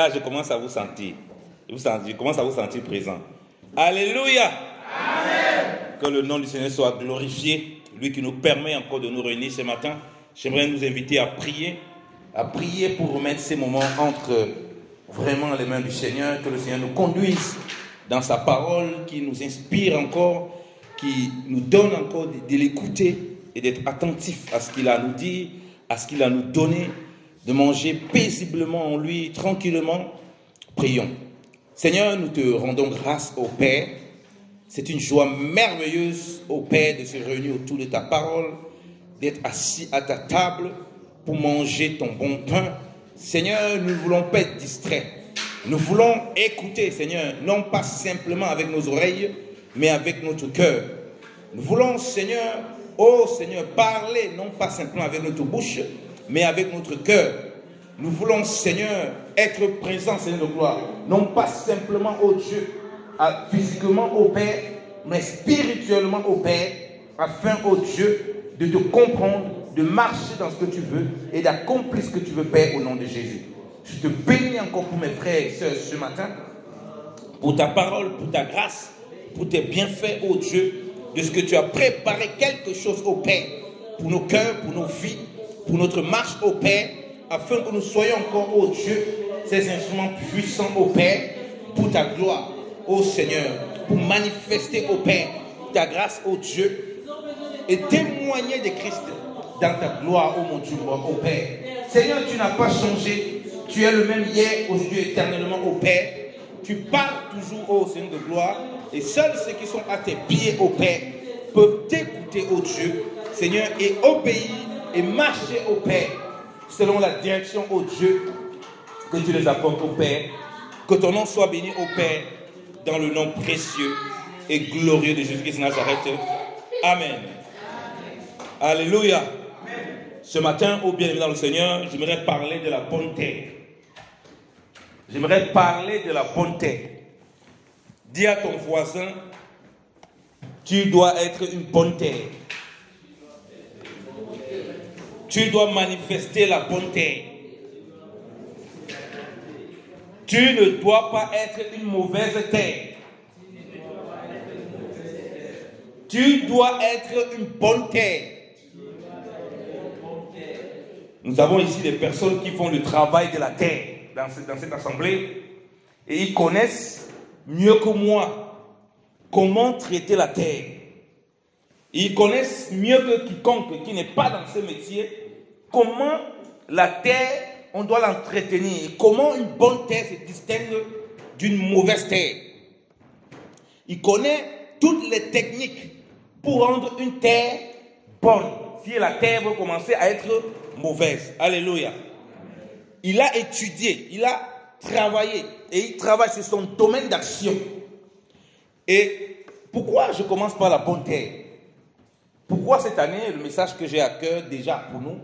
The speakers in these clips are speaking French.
Là, je commence à vous sentir. Je, commence à vous sentir présent. Alléluia. Que le nom du Seigneur soit glorifié. Lui qui nous permet encore de nous réunir ce matin. J'aimerais nous inviter à prier. À prier pour remettre ces moments entre vraiment les mains du Seigneur. Que le Seigneur nous conduise dans sa parole, qui nous inspire encore, qui nous donne encore de, l'écouter et d'être attentif à ce qu'il a à nous dire, à ce qu'il a à nous donner de manger paisiblement en lui, tranquillement. Prions. Seigneur, nous te rendons grâce au Père. C'est une joie merveilleuse au Père de se réunir autour de ta parole, d'être assis à ta table pour manger ton bon pain. Seigneur, nous ne voulons pas être distraits. Nous voulons écouter, Seigneur, non pas simplement avec nos oreilles, mais avec notre cœur. Nous voulons, Seigneur, oh Seigneur, parler non pas simplement avec notre bouche, mais avec notre cœur. Nous voulons, Seigneur, être présents, Seigneur de gloire, non pas simplement au Dieu, physiquement au Père, mais spirituellement au Père, afin, au Dieu, de te comprendre, de marcher dans ce que tu veux et d'accomplir ce que tu veux, Père, au nom de Jésus. Je te bénis encore pour mes frères et sœurs ce matin, pour ta parole, pour ta grâce, pour tes bienfaits, ô Dieu, de ce que tu as préparé quelque chose au Père, pour nos cœurs, pour nos vies, pour notre marche au Père, afin que nous soyons encore, ô Dieu, ces instruments puissants au Père, pour ta gloire, ô Seigneur, pour manifester au Père ta grâce, ô Dieu, et témoigner de Christ dans ta gloire, ô mon Dieu, au Père. Seigneur, tu n'as pas changé, tu es le même hier, aujourd'hui, éternellement, au Père. Tu parles toujours, ô Seigneur de gloire, et seuls ceux qui sont à tes pieds, au Père, peuvent t'écouter, ô Dieu, Seigneur, et obéir et marcher au Père selon la direction, au Dieu, que tu les apportes au Père. Que ton nom soit béni au Père dans le nom précieux et glorieux de Jésus-Christ de Nazareth. Amen. Alléluia. Ce matin, au bien-aimé dans le Seigneur, j'aimerais parler de la bonne terre. J'aimerais parler de la bonne terre. Dis à ton voisin, tu dois être une bonne terre. Tu dois manifester la bonté. Tu ne dois pas être une mauvaise terre. Tu dois être une bonne terre. Nous avons ici des personnes qui font le travail de la terre dans cette, dans cette assemblée et ils connaissent mieux que moi comment traiter la terre. Ils connaissent mieux que quiconque qui n'est pas dans ce métier comment la terre, on doit l'entretenir, comment une bonne terre se distingue d'une mauvaise terre. Il connaît toutes les techniques pour rendre une terre bonne, si la terre veut commencer à être mauvaise. Alléluia. Il a étudié, il a travaillé, et il travaille sur son domaine d'action. Et pourquoi je commence par la bonne terre? Pourquoi cette année, le message que j'ai à cœur déjà pour nous,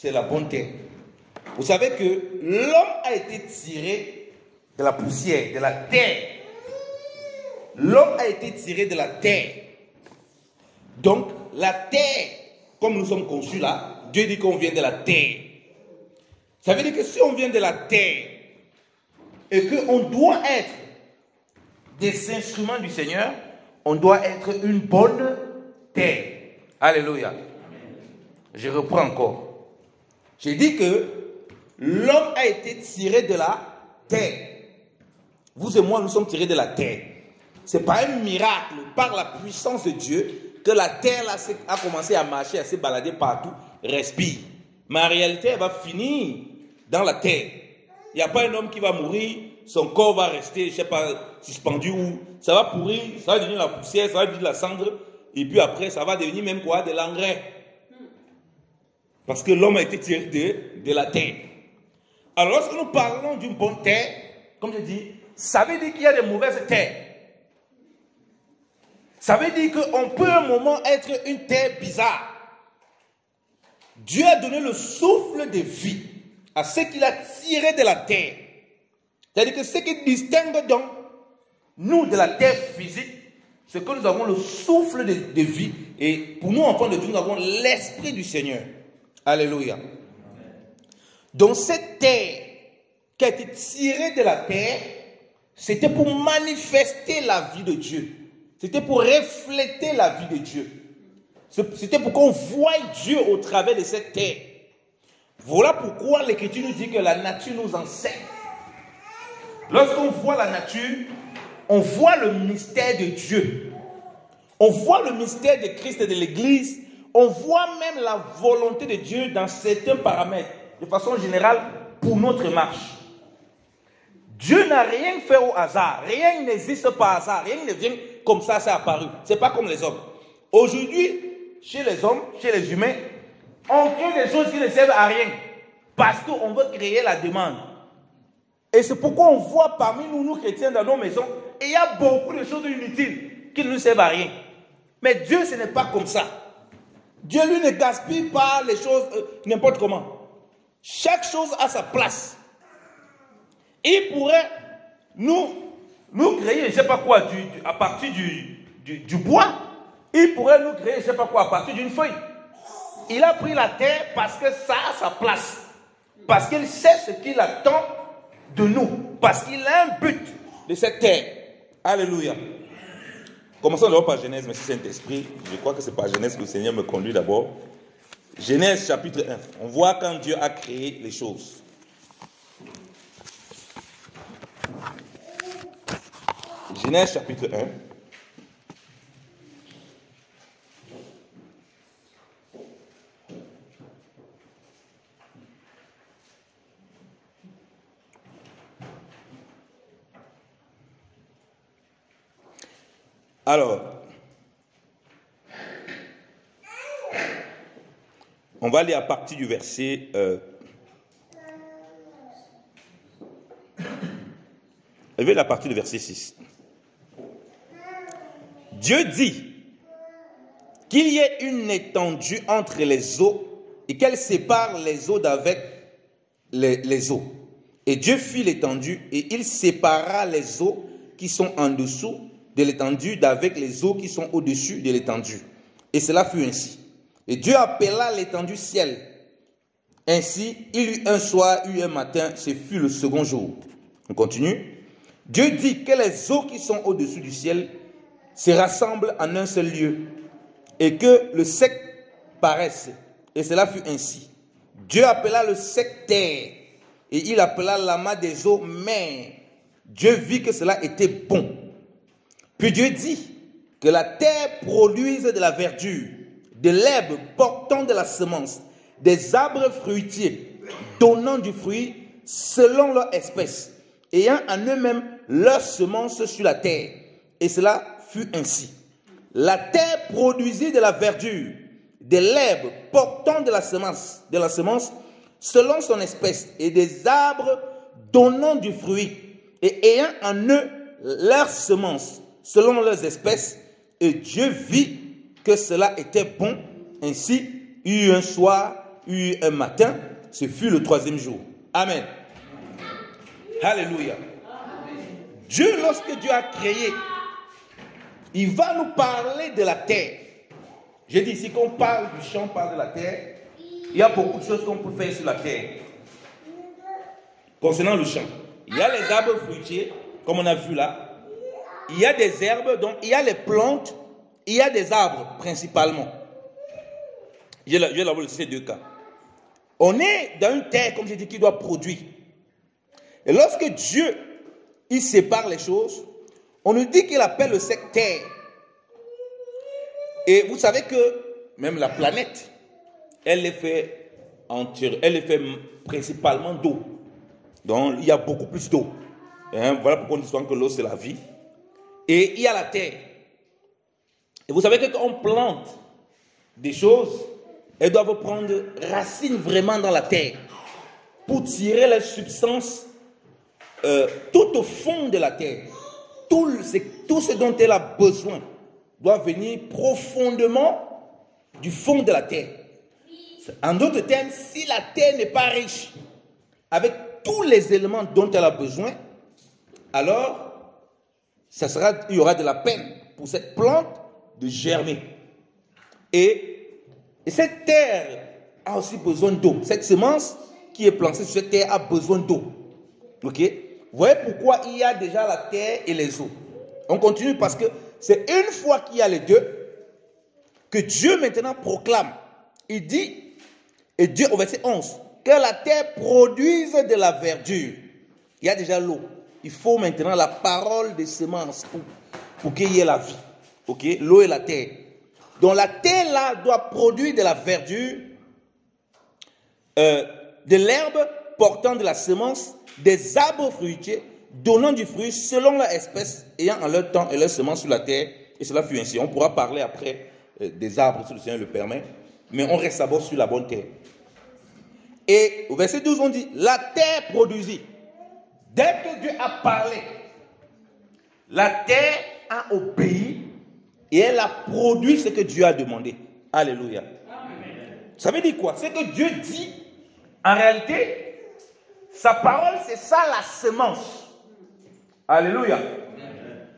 c'est la bonté. Vous savez que l'homme a été tiré de la poussière, de la terre. L'homme a été tiré de la terre. Donc, la terre, comme nous sommes conçus là, Dieu dit qu'on vient de la terre. Ça veut dire que si on vient de la terre et qu'on doit être des instruments du Seigneur, on doit être une bonne terre. Alléluia. Je reprends encore. J'ai dit que l'homme a été tiré de la terre. Vous et moi, nous sommes tirés de la terre. C'est pas un miracle, par la puissance de Dieu, que la terre a commencé à marcher, à se balader partout, respire. Mais en réalité, elle va finir dans la terre. Il n'y a pas un homme qui va mourir, son corps va rester, je sais pas, suspendu ou ça va pourrir, ça va devenir la poussière, ça va devenir la cendre, et puis après, ça va devenir même quoi De l'engrais. Parce que l'homme a été tiré de, la terre. Alors lorsque nous parlons d'une bonne terre, comme je dis, ça veut dire qu'il y a des mauvaises terres. Ça veut dire qu'on peut un moment être une terre bizarre. Dieu a donné le souffle de vie à ce qu'il a tiré de la terre. C'est-à-dire que ce qui distingue donc nous de la terre physique, c'est que nous avons le souffle de, de vie. Et pour nous, enfants de Dieu, nous avons l'esprit du Seigneur. Alléluia. Donc cette terre qui a été tiré de la terre, c'était pour manifester la vie de Dieu. C'était pour refléter la vie de Dieu. C'était pour qu'on voie Dieu au travers de cette terre. Voilà pourquoi l'Écriture nous dit que la nature nous enseigne. Lorsqu'on voit la nature, on voit le mystère de Dieu. On voit le mystère de Christ et de l'Église. On voit même la volonté de Dieu dans certains paramètres, de façon générale, pour notre marche. Dieu n'a rien fait au hasard. Rien n'existe par hasard. Rien ne vient comme ça, c'est apparu. Ce n'est pas comme les hommes. Aujourd'hui, chez les hommes, chez les humains, on crée des choses qui ne servent à rien. Parce qu'on veut créer la demande. Et c'est pourquoi on voit parmi nous, nous chrétiens, dans nos maisons, il y a beaucoup de choses inutiles qui ne nous servent à rien. Mais Dieu, ce n'est pas comme ça. Dieu, lui, ne gaspille pas les choses euh, n'importe comment. Chaque chose a sa place. Il pourrait nous, nous créer, je ne sais pas quoi, à partir du, du, bois. Il pourrait nous créer, je ne sais pas quoi, à partir d'une feuille. Il a pris la terre parce que ça a sa place. Parce qu'il sait ce qu'il attend de nous. Parce qu'il a un but de cette terre. Alléluia. Commençons d'abord par Genèse, Merci Saint-Esprit. Je crois que c'est par Genèse que le Seigneur me conduit d'abord. Genèse chapitre 1. On voit quand Dieu a créé les choses. Genèse chapitre 1. Alors, on va aller à partir du verset. Euh, du verset 6. Dieu dit qu'il y ait une étendue entre les eaux et qu'elle sépare les eaux d'avec les eaux. Et Dieu fit l'étendue et il sépara les eaux qui sont en dessous de l'étendue d'avec les eaux qui sont au-dessus de l'étendue. Et cela fut ainsi. Et Dieu appela l'étendue ciel. Ainsi, il eut un soir, eut un matin, ce fut le second jour. On continue. Dieu dit que les eaux qui sont au-dessus du ciel se rassemblent en un seul lieu et que le sec paraisse. Et cela fut ainsi. Dieu appela le sec et il appela l'amas des eaux mer. Dieu vit que cela était bon. Puis Dieu dit que la terre produise de la verdure, de l'herbe portant de la semence, des arbres fruitiers donnant du fruit selon leur espèce, ayant en eux-mêmes leur semence sur la terre. Et cela fut ainsi. La terre produisit de la verdure, de l'herbe portant de la semence, de la semence selon son espèce, et des arbres donnant du fruit, et ayant en eux leur semence selon leurs espèces, et Dieu vit que cela était bon. Ainsi, eut un soir, eut un matin, ce fut le troisième jour. Amen. Alléluia. Dieu, lorsque Dieu a créé, il va nous parler de la terre. J'ai dit ici qu'on parle du champ, on parle de la terre. Il y a beaucoup de choses qu'on peut faire sur la terre. Concernant le champ, il y a les arbres fruitiers, comme on a vu là il y a des herbes, donc il y a les plantes, il y a des arbres principalement. Je vais l'avoir ces deux cas. On est dans une terre, comme j'ai dit, qui doit produire. Et lorsque Dieu, il sépare les choses, on nous dit qu'il appelle le sec terre. Et vous savez que même la planète, elle est faite elle est faite principalement d'eau. Donc il y a beaucoup plus d'eau. Hein, voilà pourquoi dit souvent que l'eau c'est la vie. Et il y a la terre. Et vous savez que quand on plante des choses, elles doivent prendre racine vraiment dans la terre pour tirer les substances euh, tout au fond de la terre. Tout, tout ce dont elle a besoin doit venir profondément du fond de la terre. En d'autres termes, si la terre n'est pas riche avec tous les éléments dont elle a besoin, alors ça sera, il y aura de la peine pour cette plante de germer. Et, et cette terre a aussi besoin d'eau. Cette semence qui est plantée sur cette terre a besoin d'eau. Ok? Vous voyez pourquoi il y a déjà la terre et les eaux. On continue parce que c'est une fois qu'il y a les deux que Dieu maintenant proclame. Il dit, et Dieu au verset 11, que la terre produise de la verdure. Il y a déjà l'eau. Il faut maintenant la parole des semences pour, pour qu'il y ait la vie. Ok? L'eau et la terre. Donc la terre là doit produire de la verdure, euh, de l'herbe portant de la semence, des arbres fruitiers donnant du fruit selon leur espèce, ayant en leur temps et leur semence sur la terre. Et cela fut ainsi. On pourra parler après euh, des arbres si le Seigneur le permet, mais on reste d'abord sur la bonne terre. Et au verset 12, on dit, la terre produisit. Dès que Dieu a parlé, la terre a obéi et elle a produit ce que Dieu a demandé. Alléluia. Ça veut dire quoi? C'est que Dieu dit, en réalité, sa parole, c'est ça la semence. Alléluia.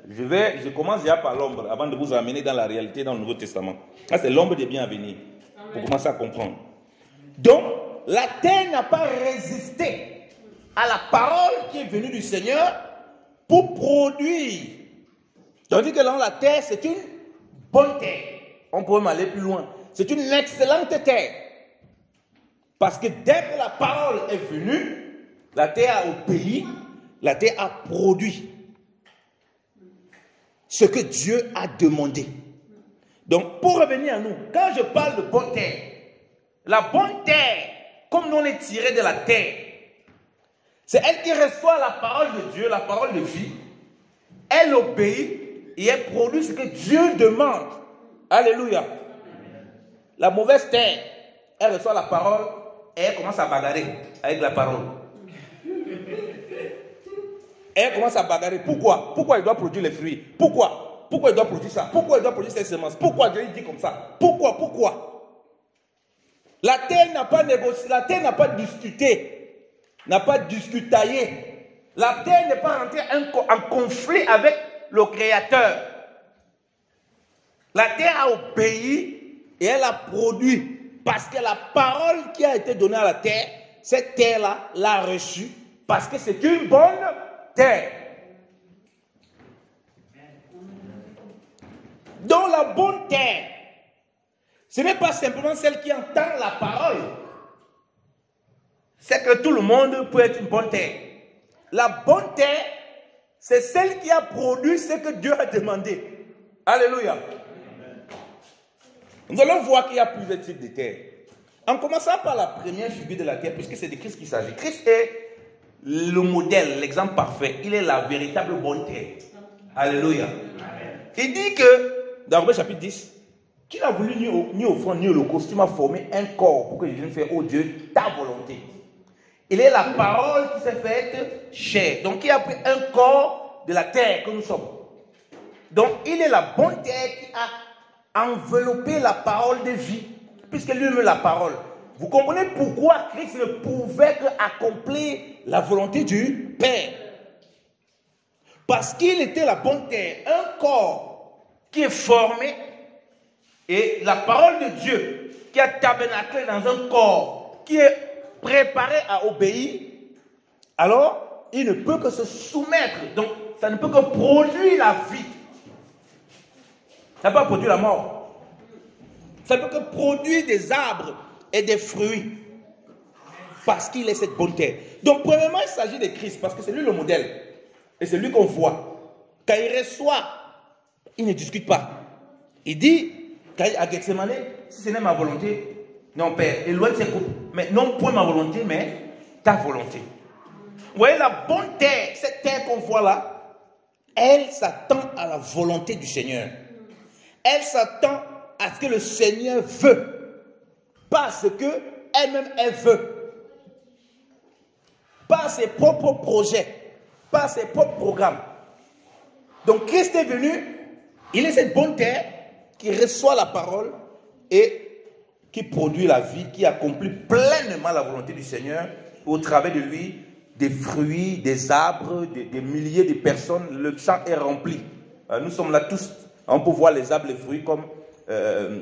Je vais, je commence déjà par l'ombre avant de vous amener dans la réalité dans le Nouveau Testament. Ça, c'est l'ombre des biens à venir. Pour commencer à comprendre. Donc, la terre n'a pas résisté à la parole qui est venue du Seigneur pour produire. Tandis que dans la terre, c'est une bonne terre. On peut même aller plus loin. C'est une excellente terre. Parce que dès que la parole est venue, la terre a obéi, la terre a produit ce que Dieu a demandé. Donc, pour revenir à nous, quand je parle de bonne terre, la bonne terre, comme nous on est tiré de la terre, c'est elle qui reçoit la parole de Dieu, la parole de vie. Elle obéit et elle produit ce que Dieu demande. Alléluia. La mauvaise terre, elle reçoit la parole et elle commence à bagarrer avec la parole. Elle commence à bagarrer. Pourquoi? Pourquoi il doit produire les fruits? Pourquoi? Pourquoi il doit produire ça? Pourquoi il doit produire ces semences Pourquoi Dieu dit comme ça? Pourquoi? Pourquoi? La terre n'a pas négocié, la terre n'a pas discuté, n'a pas discutaillé. La terre n'est pas rentrée en conflit avec le Créateur. La terre a obéi et elle a produit. Parce que la parole qui a été donnée à la terre, cette terre-là l'a reçue. Parce que c'est une bonne terre. Dans la bonne terre, ce n'est pas simplement celle qui entend la parole. C'est que tout le monde peut être une bonne terre. La bonne terre, c'est celle qui a produit ce que Dieu a demandé. Alléluia. Nous allons voir qu'il y a plusieurs types de terres. En commençant par la première figure de la terre, puisque c'est de Christ qu'il s'agit. Christ est le modèle, l'exemple parfait. Il est la véritable bonne terre. Alléluia. Il dit que, dans le chapitre 10, tu n'as voulu ni, au, ni ni holocauste, tu m'as formé un corps pour que je vienne faire, oh Dieu, ta volonté. Il est la parole qui s'est faite chair. Donc il a pris un corps de la terre que nous sommes. Donc il est la bonne terre qui a enveloppé la parole de vie, puisque lui-même la parole. Vous comprenez pourquoi Christ ne pouvait qu'accomplir la volonté du Père? Parce qu'il était la bonne terre, un corps qui est formé, et la parole de Dieu qui a tabernaclé dans un corps qui est préparé à obéir, alors il ne peut que se soumettre. Donc, ça ne peut que produire la vie. Ça ne peut pas produire la mort. Ça ne peut que produire des arbres et des fruits. Parce qu'il est cette terre. Donc, premièrement, il s'agit de Christ, parce que c'est lui le modèle. Et c'est lui qu'on voit. Quand il reçoit, il ne discute pas. Il dit, à Gethsemane, si ce n'est ma volonté, non, Père, éloigne ces coupes. Mais non point ma volonté, mais ta volonté. Vous voyez, la bonne terre, cette terre qu'on voit là, elle s'attend à la volonté du Seigneur. Elle s'attend à ce que le Seigneur veut. Pas ce que elle-même elle veut. Pas ses propres projets. Pas ses propres programmes. Donc Christ est venu, il est cette bonne terre qui reçoit la parole et qui produit la vie, qui accomplit pleinement la volonté du Seigneur au travers de lui, des fruits, des arbres, des, milliers de personnes. Le champ est rempli. Euh, nous sommes là tous. On peut voir les arbres, les fruits comme euh,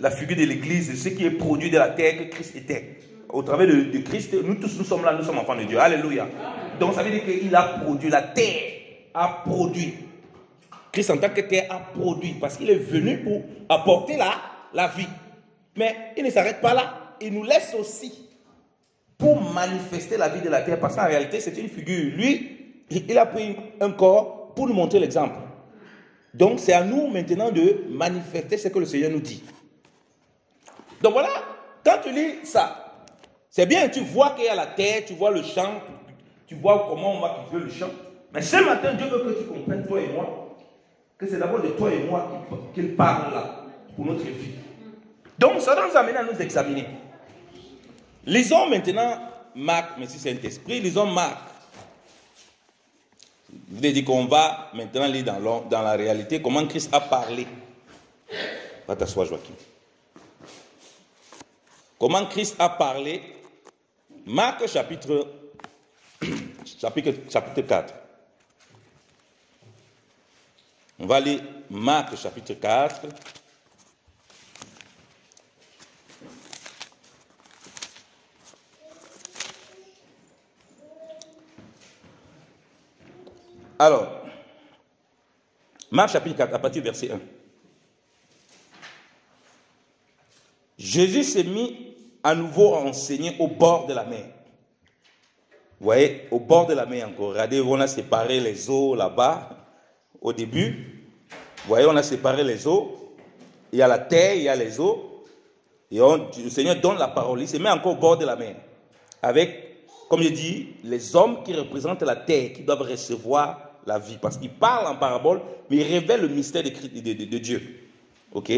la figure de l'Église, ce qui est produit de la terre que Christ était. Au travers de, Christ, nous tous, nous sommes là, nous sommes enfants de Dieu. Alléluia. Donc ça veut dire qu'il a produit, la terre a produit. Christ en tant que terre a produit parce qu'il est venu pour apporter la, la vie. Mais il ne s'arrête pas là. Il nous laisse aussi pour manifester la vie de la terre parce qu'en réalité c'est une figure. Lui, il a pris un corps pour nous montrer l'exemple. Donc c'est à nous maintenant de manifester ce que le Seigneur nous dit. Donc voilà, quand tu lis ça, c'est bien, tu vois qu'il y a la terre, tu vois le champ, tu vois comment on va cultiver le champ. Mais ce matin, Dieu veut que tu comprennes, toi et moi, que c'est d'abord de toi et moi qu'il parle là, pour notre vie. Donc ça nous amener à nous examiner. Lisons maintenant Marc, merci Saint-Esprit, lisons Marc. Je vous ai dit qu'on va maintenant lire dans, dans la réalité comment Christ a parlé. Va t'asseoir, Joachim. Comment Christ a parlé. Marc chapitre, chapitre, chapitre 4. On va lire Marc chapitre 4. Alors, Marc chapitre 4, à partir du verset 1. Jésus s'est mis à nouveau à enseigner au bord de la mer. Vous voyez, au bord de la mer encore. Regardez, on a séparé les eaux là-bas au début. Vous voyez, on a séparé les eaux. Il y a la terre, il y a les eaux. Et le Seigneur donne la parole. Il se met encore au bord de la mer. Avec, comme je dis, les hommes qui représentent la terre, qui doivent recevoir la vie. Parce qu'il parle en parabole, mais il révèle le mystère de, Dieu. Ok?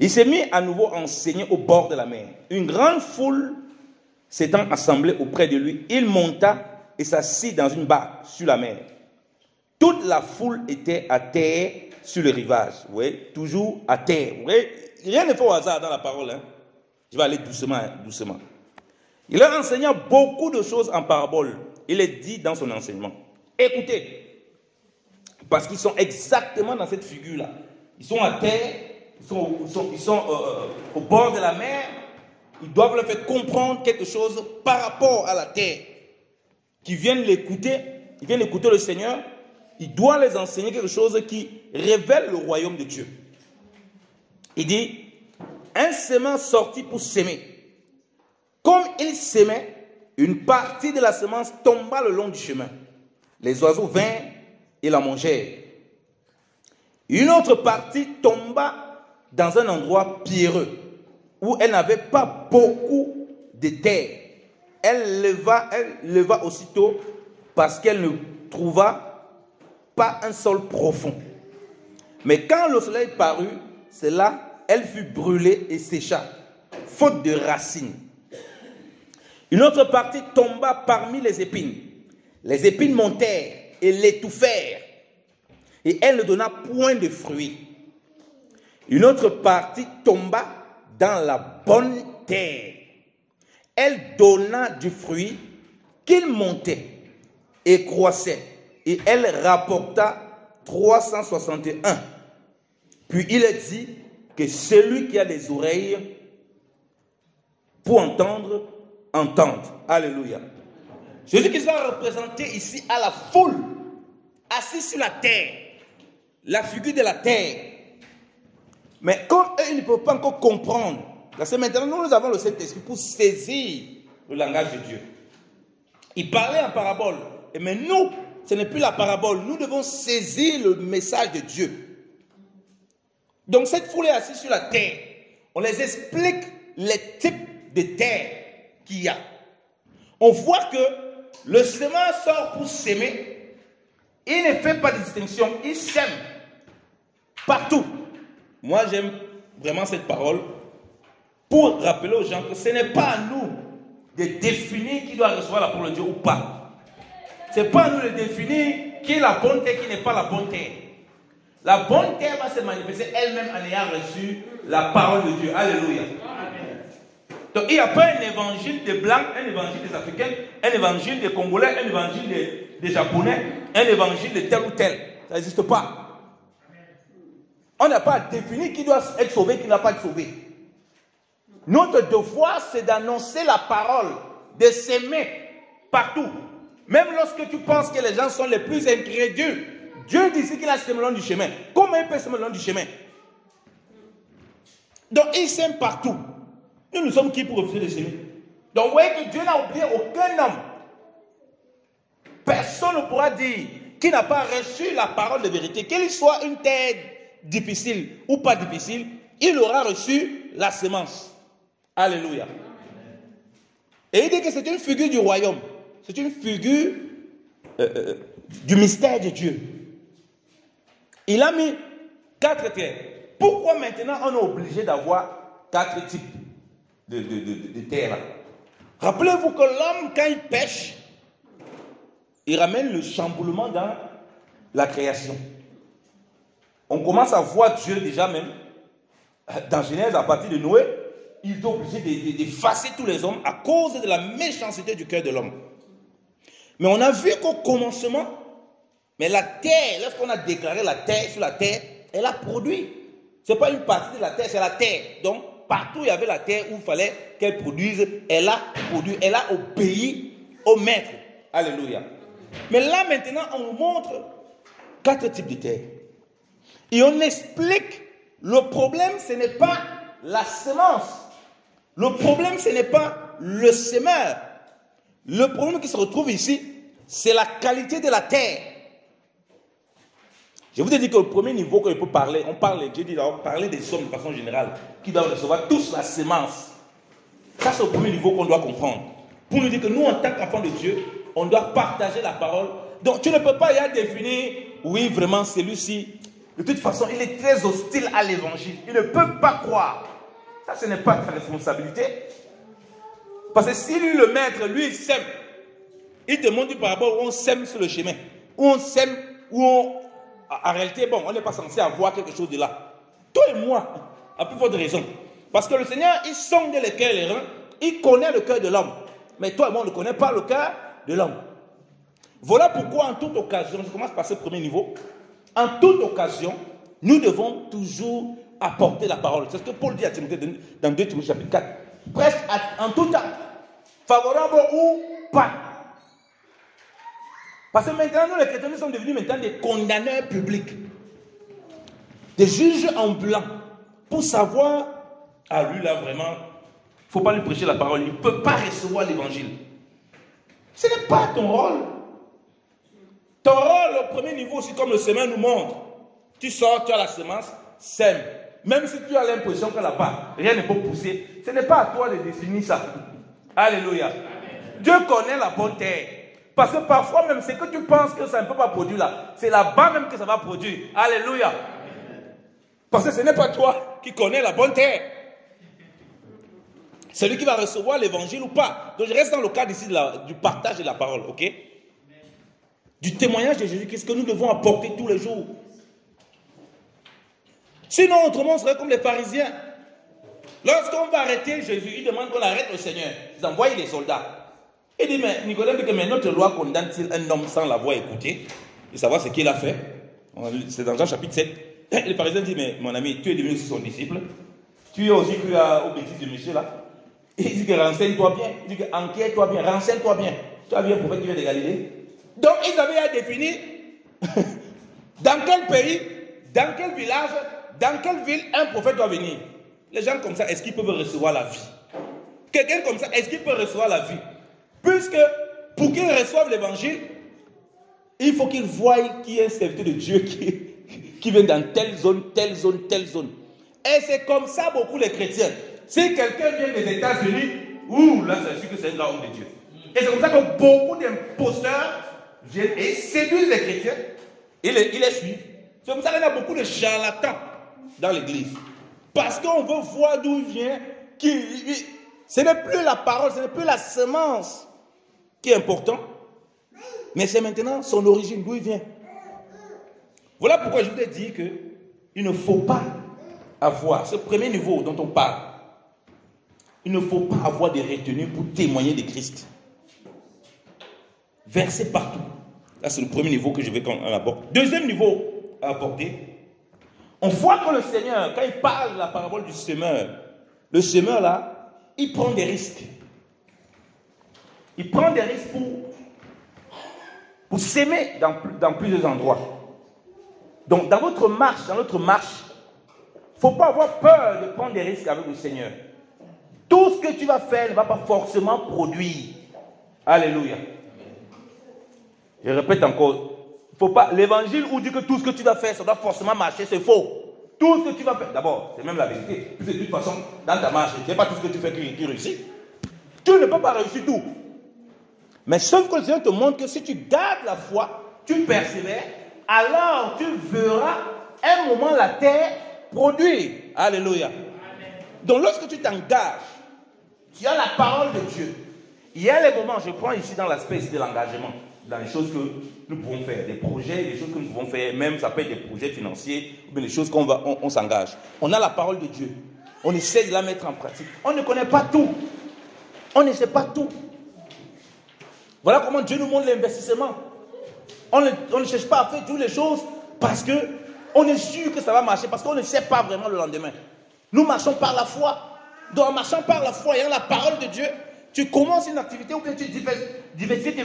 Il s'est mis à nouveau à enseigner au bord de la mer. Une grande foule s'étant assemblée auprès de lui, il monta et s'assit dans une barque sur la mer. Toute la foule était à terre sur le rivage. Vous voyez, toujours à terre. Vous voyez, rien n'est pas au hasard dans la parole. Hein? Je vais aller doucement, doucement. Il a enseigné beaucoup de choses en parabole. Il est dit dans son enseignement. Écoutez, parce qu'ils sont exactement dans cette figure-là. Ils sont à terre, ils sont, ils sont, euh, euh, au bord de la mer. Ils doivent leur faire comprendre quelque chose par rapport à la terre. Qui viennent l'écouter, ils viennent écouter le Seigneur. Il doit les enseigner quelque chose qui révèle le royaume de Dieu. Il dit, un semence sorti pour s'aimer. Comme il s'aimait, une partie de la semence tomba le long du chemin. Les oiseaux vinrent et la mangèrent. Une autre partie tomba dans un endroit pierreux où elle n'avait pas beaucoup de terre. Elle leva, elle leva aussitôt parce qu'elle ne trouva pas un sol profond. Mais quand le soleil parut, c'est là, elle fut brûlée et sécha, faute de racines. Une autre partie tomba parmi les épines. Les épines montèrent et l'étouffèrent. Et elle ne donna point de fruits. Une autre partie tomba dans la bonne terre. Elle donna du fruit qu'il montait et croissait. Et elle rapporta 361. Puis il est dit que celui qui a des oreilles pour entendre, entende. Alléluia. Jésus qui sera représenté ici à la foule, assis sur la terre, la figure de la terre. Mais comme eux, ils ne peuvent pas encore comprendre, parce que maintenant, nous, avons le Saint-Esprit pour saisir le langage de Dieu. Il parlait en parabole. Mais nous, ce n'est plus la parabole. Nous devons saisir le message de Dieu. Donc cette foule est assise sur la terre. On les explique les types de terre qu'il y a. On voit que le semence sort pour s'aimer. Il ne fait pas de distinction. Il sème partout. Moi, j'aime vraiment cette parole pour rappeler aux gens que ce n'est pas à nous de définir qui doit recevoir la parole de Dieu ou pas. Ce n'est pas à nous de définir qui est la bonne terre, qui n'est pas la bonne terre. La bonne terre va se manifester elle-même en ayant reçu la parole de Dieu. Alléluia. Il n'y a pas un évangile des Blancs, un évangile des Africains, un évangile des Congolais, un évangile des, Japonais, un évangile de tel ou tel. Ça n'existe pas. On n'a pas défini qui doit être sauvé, qui n'a pas été sauvé. Notre devoir, c'est d'annoncer la parole, de s'aimer partout. Même lorsque tu penses que les gens sont les plus incrédules, Dieu dit qu'il a semé le long du chemin. Comment il peut semer le long du chemin? Donc il sème partout. Nous, nous sommes qui pour refuser de semer Donc vous voyez que Dieu n'a oublié aucun homme. Personne ne pourra dire qu'il n'a pas reçu la parole de vérité, qu'il soit une terre difficile ou pas difficile, il aura reçu la semence. Alléluia. Et il dit que c'est une figure du royaume. C'est une figure euh, euh, du mystère de Dieu. Il a mis quatre terres. Pourquoi maintenant on est obligé d'avoir quatre types? De, de terres Rappelez-vous que l'homme, quand il pêche, il ramène le chamboulement dans la création. On commence à voir Dieu déjà même dans Genèse à partir de Noé. Il est obligé d'effacer tous les hommes à cause de la méchanceté du cœur de l'homme. Mais on a vu qu'au commencement, mais la terre, lorsqu'on a déclaré la terre sur la terre, elle a produit. Ce n'est pas une partie de la terre, c'est la terre. Donc, partout il y avait la terre où il fallait qu'elle produise, elle a produit, elle a obéi au maître. Alléluia. Mais là maintenant, on montre quatre types de terre. Et on explique le problème, ce n'est pas la semence. Le problème, ce n'est pas le semeur. Le problème qui se retrouve ici, c'est la qualité de la terre. Je vous ai dit que le premier niveau que je peux parler, on parle, Dieu dit parler des hommes de façon générale, qui doivent recevoir tous la semence. Ça, c'est le premier niveau qu'on doit comprendre. Pour nous dire que nous, en tant qu'enfants de Dieu, on doit partager la parole. Donc tu ne peux pas y définir, oui, vraiment, celui-ci, de toute façon, il est très hostile à l'évangile. Il ne peut pas croire. Ça, ce n'est pas ta responsabilité. Parce que si lui, le maître, lui, il sème, il te montre par rapport où on sème sur le chemin. Où on sème, où on. En réalité, bon, on n'est pas censé avoir quelque chose de là. Toi et moi, à plus forte raison. Parce que le Seigneur, il sonde les cœurs les reins. Il connaît le cœur de l'homme. Mais toi et moi, on ne connaît pas le cœur de l'homme. Voilà pourquoi en toute occasion, je commence par ce premier niveau, en toute occasion, nous devons toujours apporter la parole. C'est ce que Paul dit à Timothée dans 2 Timothée chapitre 4. Presque en tout temps, favorable ou pas. Parce que maintenant, nous les chrétiens, nous sommes devenus maintenant des condamneurs publics. Des juges blanc. Pour savoir, ah lui là vraiment, il ne faut pas lui prêcher la parole, il ne peut pas recevoir l'évangile. Ce n'est pas ton rôle. Ton rôle au premier niveau, c'est comme le semin nous montre. Tu sors, tu as la semence, sème. Même si tu as l'impression que là-bas, rien ne peut pousser, ce n'est pas à toi de définir ça. Alléluia. Dieu connaît la bonne terre. Parce que parfois même, ce que tu penses que ça ne peut pas produire là, c'est là-bas même que ça va produire. Alléluia. Parce que ce n'est pas toi qui connais la bonne terre. Celui qui va recevoir l'évangile ou pas. Donc je reste dans le cadre ici du partage de la parole, ok? Du témoignage de Jésus, qu'est-ce que nous devons apporter tous les jours Sinon, autrement, on serait comme les pharisiens. Lorsqu'on va arrêter Jésus, il demande qu'on arrête le Seigneur. Ils envoient les soldats. Il dit, mais Nicolas dit mais notre loi condamne-t-il un homme sans l'avoir écouté et savoir ce qu'il a fait C'est dans Jean chapitre 7. Les pharisiens disent, mais mon ami, tu es devenu aussi son disciple. Tu es aussi cru aux bêtises de monsieur là. Il dit que renseigne-toi bien. Il dit que enquête-toi bien, renseigne-toi bien. Tu as vu un prophète qui vient de Galilée Donc ils avaient à définir dans quel pays, dans quel village, dans quelle ville un prophète doit venir. Les gens comme ça, est-ce qu'ils peuvent recevoir la vie? Quelqu'un comme ça, est-ce qu'il peut recevoir la vie? Puisque pour qu'il reçoive l'évangile, il faut qu'il voie qu'il y ait un serviteur de Dieu qui, qui vient dans telle zone, telle zone, telle zone. Et c'est comme ça beaucoup les chrétiens. Si quelqu'un vient des États-Unis, ouh, là, c'est sûr que c'est un grand homme de Dieu. Et c'est comme ça que beaucoup d'imposteurs viennent et séduisent les chrétiens et les, ils les suivent. C'est comme ça qu'il y a beaucoup de charlatans dans l'église. Parce qu'on veut voir d'où il vient. Qui, ce n'est plus la parole, ce n'est plus la semence qui est important, mais c'est maintenant son origine, d'où il vient. Voilà pourquoi je vous ai dit qu'il ne faut pas avoir ce premier niveau dont on parle il ne faut pas avoir des retenues pour témoigner de Christ. Verser partout. Là, c'est le premier niveau que je vais aborder. Deuxième niveau à aborder. On voit que le Seigneur, quand il parle de la parabole du semeur, le semeur là, il prend des risques. Il prend des risques pour pour s'aimer dans, dans plusieurs endroits. Donc, dans votre marche, dans notre marche, il ne faut pas avoir peur de prendre des risques avec le Seigneur. Tout ce que tu vas faire ne va pas forcément produire. Alléluia. Je répète encore, faut pas. L'évangile où dit que tout ce que tu vas faire, ça doit forcément marcher, c'est faux. Tout ce que tu vas faire, d'abord, c'est même la vérité. de toute façon, dans ta marche, ce n'est pas tout ce que tu fais qui, qui réussit. Tu ne peux pas réussir tout. Mais sauf que le Seigneur te montre que si tu gardes la foi, tu persévères, alors tu verras un moment la terre produire. Alléluia. Donc lorsque tu t'engages, tu as la parole de Dieu. Il y a les moments, je prends ici dans l'aspect de l'engagement dans les choses que nous pouvons faire, des projets, des choses que nous pouvons faire, même ça peut être des projets financiers, ou bien des choses qu'on va, on, s'engage. On a la parole de Dieu. On essaie de la mettre en pratique. On ne connaît pas tout. On ne sait pas tout. Voilà comment Dieu nous montre l'investissement. On ne, cherche pas à faire toutes les choses parce que on est sûr que ça va marcher, parce qu'on ne sait pas vraiment le lendemain. Nous marchons par la foi. Donc en marchant par la foi, ayant la parole de Dieu, tu commences une activité ou bien tu diversifies,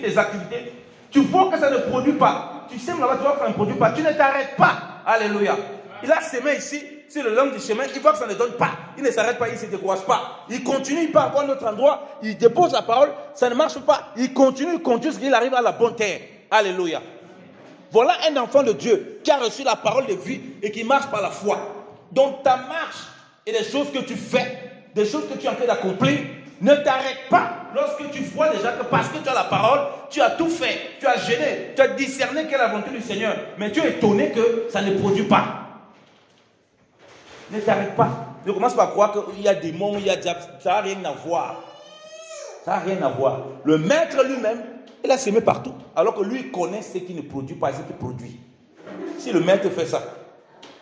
tes activités, tu vois que ça ne produit pas. Tu sèmes là-bas, tu vois que ça ne produit pas. Tu ne t'arrêtes pas. Alléluia. Il a semé ici, sur le long du chemin, il voit que ça ne donne pas. Il ne s'arrête pas, il ne se décourage pas. Il continue, il part à un autre endroit, il dépose la parole, ça ne marche pas. Il continue, il jusqu'à qu'il arrive à la bonne terre. Alléluia. Voilà un enfant de Dieu qui a reçu la parole de vie et qui marche par la foi. Donc ta marche et les choses que tu fais des choses que tu es en train d'accomplir, ne t'arrête pas lorsque tu vois déjà que parce que tu as la parole, tu as tout fait, tu as gêné, tu as discerné quelle volonté du Seigneur, mais tu es étonné que ça ne produit pas. Ne t'arrête pas. Ne commence pas à croire qu'il y a des monts, il y a diable, ça n'a rien à voir. Ça n'a rien à voir. Le maître lui-même, il a semé partout, alors que lui il connaît ce qui ne produit pas, ce qui produit. Si le maître fait ça,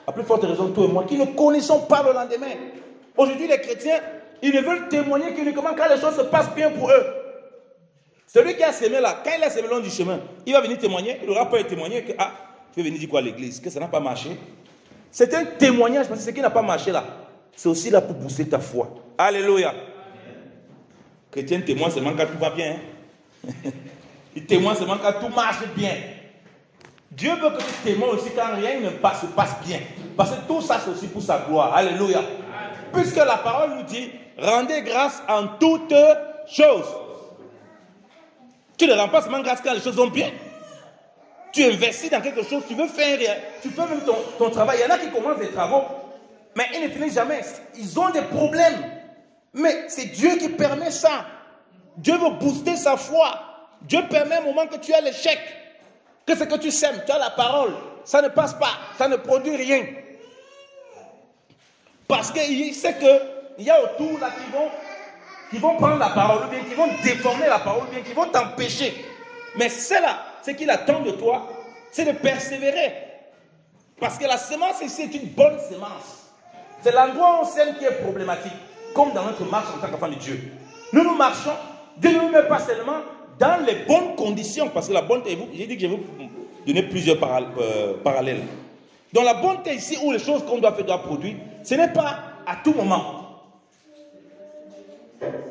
à plus forte raison, toi et moi, qui ne connaissons pas le lendemain, Aujourd'hui, les chrétiens, ils ne veulent témoigner qu'uniquement quand les choses se passent bien pour eux. Celui qui a semé là, quand il a semé le long du chemin, il va venir témoigner. Il n'aura pas témoigner que, ah, tu veux venir dire quoi à l'église? Que ça n'a pas marché? C'est un témoignage parce que ce qui n'a pas marché là, c'est aussi là pour booster ta foi. Alléluia. Chrétien témoigne seulement quand tout va bien. Hein. il témoigne seulement quand tout marche bien. Dieu veut que tu témoignes aussi quand rien ne passe, se passe bien. Parce que tout ça, c'est aussi pour sa gloire. Alléluia puisque la parole nous dit, rendez grâce en toutes choses. Tu ne rends pas seulement grâce quand les choses vont bien. Tu investis dans quelque chose, tu veux faire, tu fais même ton, travail. Il y en a qui commencent des travaux, mais ils ne finissent jamais. Ils ont des problèmes. Mais c'est Dieu qui permet ça. Dieu veut booster sa foi. Dieu permet un moment que tu as l'échec, que ce que tu sèmes, tu as la parole, ça ne passe pas, ça ne produit rien. Parce qu'il sait qu'il y a autour là qui vont, qui vont prendre la parole, ou bien qui vont déformer la parole, ou bien qui vont t'empêcher. Mais c'est là, ce qu'il attend de toi, c'est de persévérer. Parce que la semence ici est une bonne semence. C'est l'endroit où on sème qui est problématique, comme dans notre marche en tant qu'enfant de Dieu. Nous nous marchons, Dieu ne nous met pas seulement dans les bonnes conditions, parce que la bonne, j'ai dit que je vais vous donner plusieurs euh, parallèles. Dans la bonté ici, où les choses qu'on doit faire doivent produire, ce n'est pas à tout moment.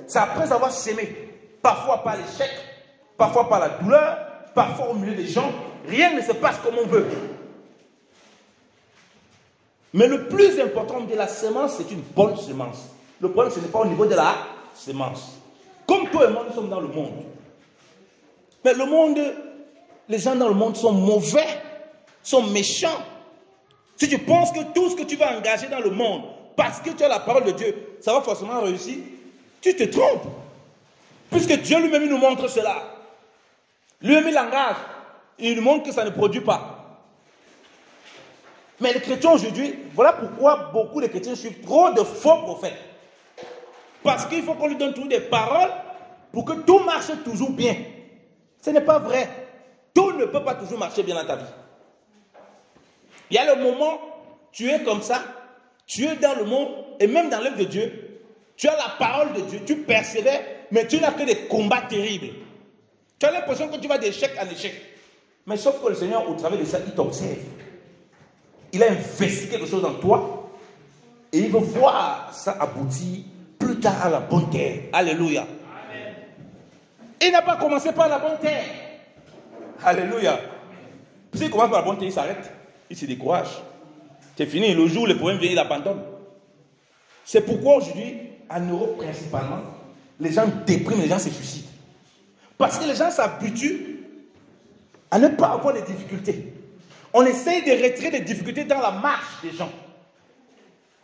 C'est après avoir sémé. Parfois par l'échec, parfois par la douleur, parfois au milieu des gens. Rien ne se passe comme on veut. Mais le plus important de la semence, c'est une bonne semence. Le problème, ce n'est pas au niveau de la semence. Comme toi et moi, nous sommes dans le monde. Mais le monde, les gens dans le monde sont mauvais, sont méchants. Si tu penses que tout ce que tu vas engager dans le monde, parce que tu as la parole de Dieu, ça va forcément réussir, tu te trompes. Puisque Dieu lui-même nous montre cela. Lui-même il engage. Il montre que ça ne produit pas. Mais les chrétiens aujourd'hui, voilà pourquoi beaucoup de chrétiens suivent trop de faux prophètes. Parce qu'il faut qu'on lui donne toujours des paroles pour que tout marche toujours bien. Ce n'est pas vrai. Tout ne peut pas toujours marcher bien dans ta vie. Il y a le moment, tu es comme ça, tu es dans le monde, et même dans l'œuvre de Dieu, tu as la parole de Dieu, tu persévères, mais tu n'as que des combats terribles. Tu as l'impression que tu vas d'échec en échec. Mais sauf que le Seigneur, au travers de ça, il t'observe. Il a investi quelque chose en toi, et il veut voir ça aboutir plus tard à la bonne terre. Alléluia. Il n'a pas commencé par la bonne terre. Alléluia. S'il commence par la bonté, il s'arrête. Il se décourage. C'est fini. Le jour où le problème vient, il abandonne. C'est pourquoi aujourd'hui, en Europe principalement, les gens dépriment, les gens se suicident. Parce que les gens s'habituent à ne pas avoir de difficultés. On essaye de retirer des difficultés dans la marche des gens.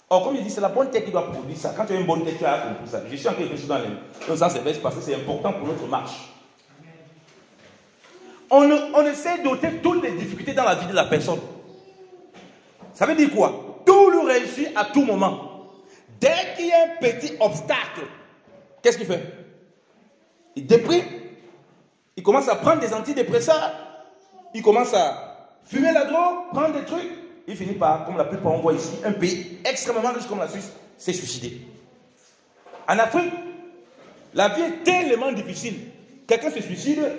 Or, comme il dit, c'est la bonne tête qui doit produire ça. Quand tu as une bonne tête, tu as compris ça. Je suis en quelque chose dans les dans sens parce que c'est important pour notre marche. On, on essaie d'ôter toutes les difficultés dans la vie de la personne. Ça veut dire quoi? Tout le réussit à tout moment. Dès qu'il y a un petit obstacle, qu'est-ce qu'il fait? Il déprime. Il commence à prendre des antidépresseurs. Il commence à fumer la drogue, prendre des trucs. Il finit par, comme la plupart on voit ici, un pays extrêmement riche comme la Suisse, s'est suicidé. En Afrique, la vie est tellement difficile. Quelqu'un se suicide,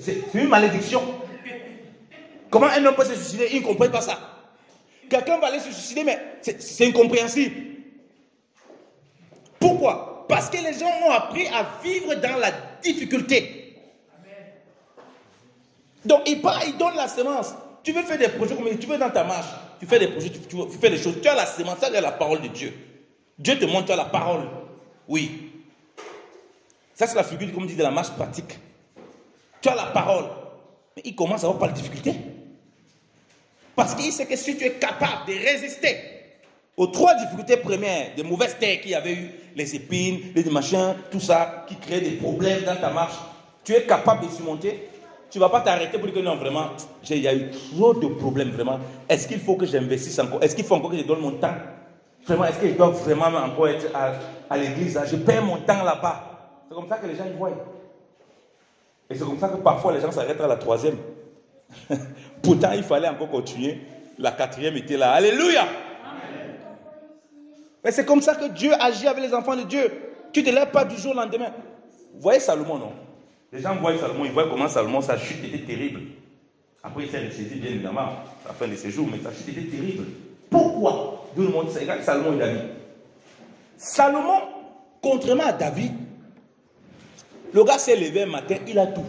c'est une malédiction. Comment un homme peut se suicider? Il ne comprend pas ça. Quelqu'un va aller se suicider, mais c'est incompréhensible. Pourquoi? Parce que les gens ont appris à vivre dans la difficulté. Donc, il part, il donne la semence. Tu veux faire des projets tu veux dans ta marche, tu fais des projets, tu, fais des choses. Tu as la semence, tu as la parole de Dieu. Dieu te montre, tu as la parole. Oui. Ça, c'est la figure, comme dit, de la marche pratique. Tu as la parole. Mais il commence à avoir pas de difficulté. Parce qu'il sait que si tu es capable de résister aux trois difficultés premières, des mauvaises terres qu'il y avait eu, les épines, les machins, tout ça, qui crée des problèmes dans ta marche, tu es capable de surmonter, tu ne vas pas t'arrêter pour dire que non, vraiment, il y a eu trop de problèmes, vraiment. Est-ce qu'il faut que j'investisse encore? Est-ce qu'il faut encore que je donne mon temps? Vraiment, est-ce que je dois vraiment encore être à, l'église Je perds mon temps là-bas. C'est comme ça que les gens y voient. Et c'est comme ça que parfois les gens s'arrêtent à la troisième. Pourtant, il fallait encore continuer. La quatrième était là. Alléluia. Mais c'est comme ça que Dieu agit avec les enfants de Dieu. Tu ne te lèves pas du jour au lendemain. Vous voyez Salomon, non? Les gens voient Salomon, ils voient comment Salomon, sa chute était terrible. Après, il s'est ressaisi, bien évidemment, à la fin de ses jours, mais sa chute était terrible. Pourquoi? Dieu nous montre ça. Regarde Salomon et David. Salomon, contrairement à David, le gars s'est levé un matin, il a tout.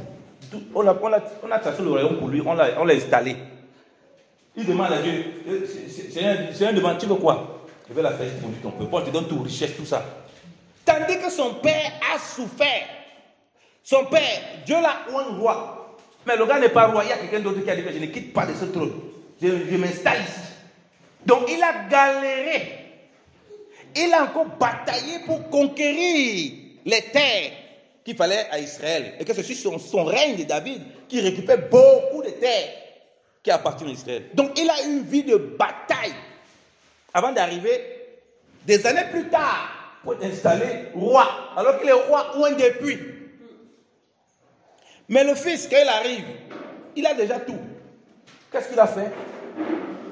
On a, on, le rayon pour lui, on l'a installé. Il demande à Dieu, euh, c'est un demande, tu veux quoi? Je vais la faire pour ton peuple. On te donne toute richesse, tout ça. Tandis que son père a souffert. Son père, Dieu l'a un roi. Mais le gars n'est pas roi. Il y a quelqu'un d'autre qui a dit je ne quitte pas de ce trône. Je, m'installe ici. Donc il a galéré. Il a encore bataillé pour conquérir les terres qu'il fallait à Israël. Et que ce soit son, règne de David qui récupère beaucoup de terres qui appartiennent à Israël. Donc il a eu une vie de bataille avant d'arriver des années plus tard pour être roi, alors qu'il est roi loin depuis. Mais le fils, quand il arrive, il a déjà tout. Qu'est-ce qu'il a fait?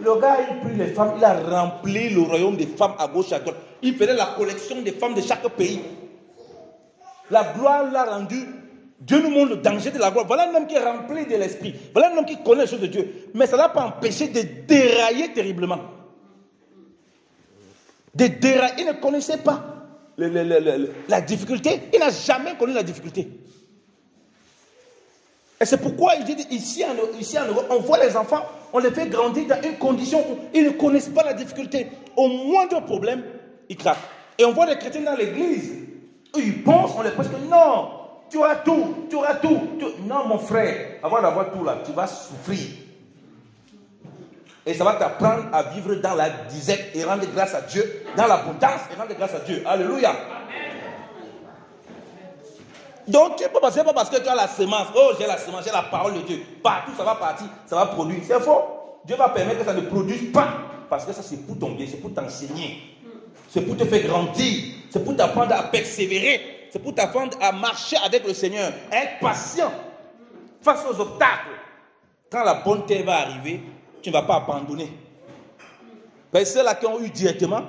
Le gars, il prit les femmes, il a rempli le royaume des femmes à gauche à droite. Il faisait la collection des femmes de chaque pays. La gloire l'a rendu. Dieu nous montre le danger de la gloire. Voilà un homme qui est rempli de l'esprit. Voilà un homme qui connaît les choses de Dieu. Mais ça ne l'a pas empêché de dérailler terriblement. De dérailler. Il ne connaissait pas la difficulté. Il n'a jamais connu la difficulté. Et c'est pourquoi il dit ici en, ici Europe, on voit les enfants, on les fait grandir dans une condition où ils ne connaissent pas la difficulté. Au moindre problème, ils craquent. Et on voit les chrétiens dans l'église ils pensent, on les pense que non, tu auras tout, tu auras tout. Non, mon frère, avant d'avoir tout là, tu vas souffrir. Et ça va t'apprendre à vivre dans la disette et rendre grâce à Dieu, dans l'abondance et rendre grâce à Dieu. Alléluia. Donc, tu pas, pas parce que tu as la semence, oh, j'ai la semence, j'ai la parole de Dieu. Partout, ça va partir, ça va produire. C'est faux. Dieu va permettre que ça ne produise pas. Parce que ça, c'est pour ton bien, c'est pour t'enseigner. C'est pour te faire grandir. C'est pour t'apprendre à persévérer. C'est pour t'apprendre à marcher avec le Seigneur. À être patient face aux obstacles. Quand la bonne terre va arriver, tu ne vas pas abandonner. Mais ceux-là qui ont eu directement,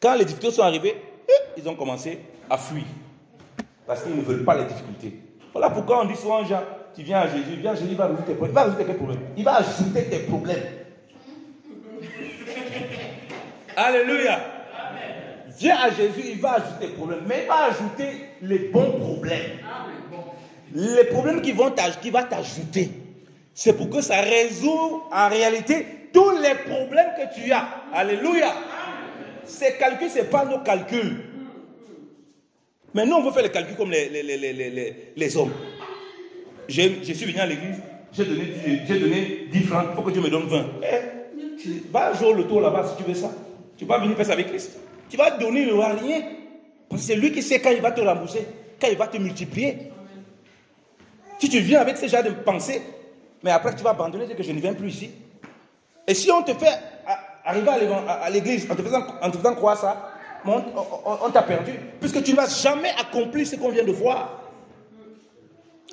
quand les difficultés sont arrivées, eh, ils ont commencé à fuir. Parce qu'ils ne veulent pas les difficultés. Voilà pourquoi on dit souvent, Jean, tu viens à Jésus, viens Jésus, il va résoudre tes problèmes. Il va résoudre tes problèmes. Il va ajouter tes problèmes. Alléluia. Viens à Jésus, il va ajouter des problèmes, mais il va ajouter les bons problèmes. Les problèmes qui vont qui va t'ajouter. c'est pour que ça résout en réalité tous les problèmes que tu as. Alléluia. Ces calculs, ce n'est pas nos calculs. Nous, on veut faire les calculs comme les, les, les, les hommes. Je suis venu à l'église, j'ai donné, donné 10 francs, il faut que Dieu me donne 20. Eh, tu vas jouer le tour là-bas si tu veux ça. Tu vas venir faire ça avec Christ. Tu vas donner le rien. Parce que c'est lui qui sait quand il va te rembourser, quand il va te multiplier. Si tu viens avec ce genre de pensée, mais après tu vas abandonner, dire que je ne viens plus ici. Et si on te fait arriver à l'église en te faisant, en te faisant croire ça, on, t'a perdu. Puisque tu ne vas jamais accomplir ce qu'on vient de voir.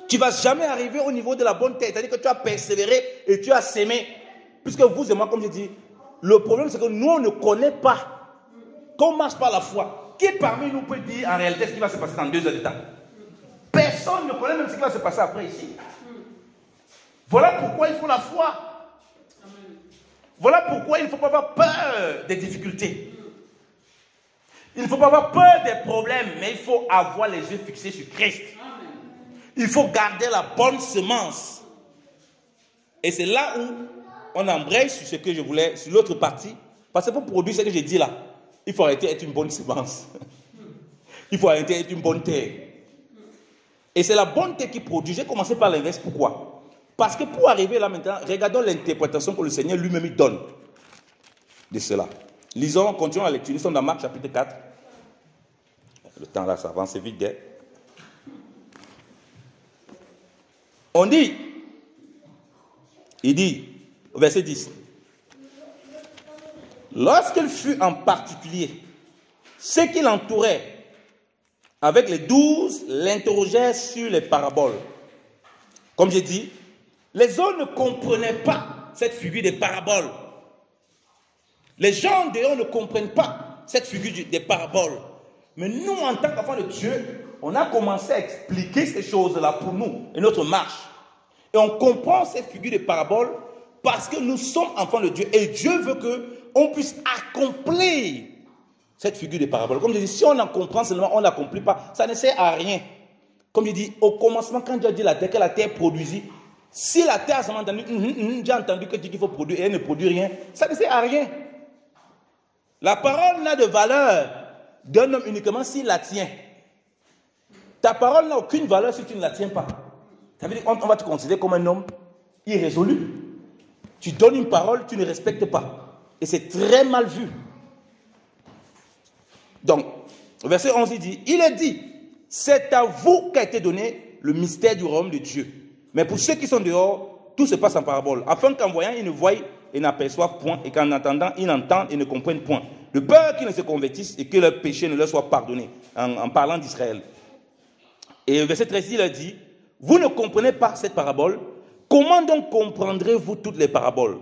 Tu ne vas jamais arriver au niveau de la bonne tête. C'est-à-dire que tu as persévéré et tu as sémé. Puisque vous et moi, comme je dis, le problème c'est que nous, on ne connaît pas. Qu'on marche par la foi. Qui parmi nous peut dire en réalité ce qui va se passer dans deux heures de temps? Personne ne connaît même ce qui va se passer après ici. Voilà pourquoi il faut la foi. Voilà pourquoi il ne faut pas avoir peur des difficultés. Il ne faut pas avoir peur des problèmes, mais il faut avoir les yeux fixés sur Christ. Il faut garder la bonne semence. Et c'est là où on embraye sur ce que je voulais, sur l'autre partie. Parce que pour produire ce que j'ai dit là, il faut arrêter d'être une bonne semence. Il faut arrêter d'être une bonne terre. Et c'est la bonne terre qui produit. J'ai commencé par l'inverse. Pourquoi? Parce que pour arriver là maintenant, regardons l'interprétation que le Seigneur lui-même donne de cela. Lisons, continuons la lecture. Nous sommes dans Marc chapitre 4. Le temps là, ça avance vite. Hein. On dit, il dit, au verset 10, lorsqu'il fut en particulier, ceux qui l'entouraient, avec les douze, l'interrogeaient sur les paraboles. Comme j'ai dit, les autres ne comprenaient pas cette figure des paraboles. Les gens dehors ne comprennent pas cette figure des paraboles. Mais nous, en tant qu'enfants de Dieu, on a commencé à expliquer ces choses-là pour nous et notre marche. Et on comprend cette figure des paraboles parce que nous sommes enfants de Dieu. Et Dieu veut qu'on puisse accomplir cette figure des paraboles. Comme je dis, si on en comprend seulement, on n'accomplit pas. Ça ne sert à rien. Comme je dis, au commencement, quand Dieu a dit la terre, que la terre produisit, si la terre a seulement entendu, hum, hum, hum, j'ai entendu que qu'il faut produire et elle ne produit rien, ça ne sert à rien. La parole n'a de valeur d'un homme uniquement s'il la tient. Ta parole n'a aucune valeur si tu ne la tiens pas. Ça veut dire qu'on va te considérer comme un homme irrésolu. Tu donnes une parole, tu ne respectes pas. Et c'est très mal vu. Donc, verset 11, il dit, il est dit, c'est à vous qu'a été donné le mystère du royaume de Dieu. Mais pour ceux qui sont dehors, tout se passe en parabole, afin qu'en voyant, ils ne voient et n'aperçoivent point, et qu'en entendant, ils n'entendent et ne comprennent point. De peur qu'ils ne se convertissent et que leurs péchés ne leur soient pardonnés, en, parlant d'Israël. Et verset 13, il a dit, vous ne comprenez pas cette parabole, comment donc comprendrez-vous toutes les paraboles?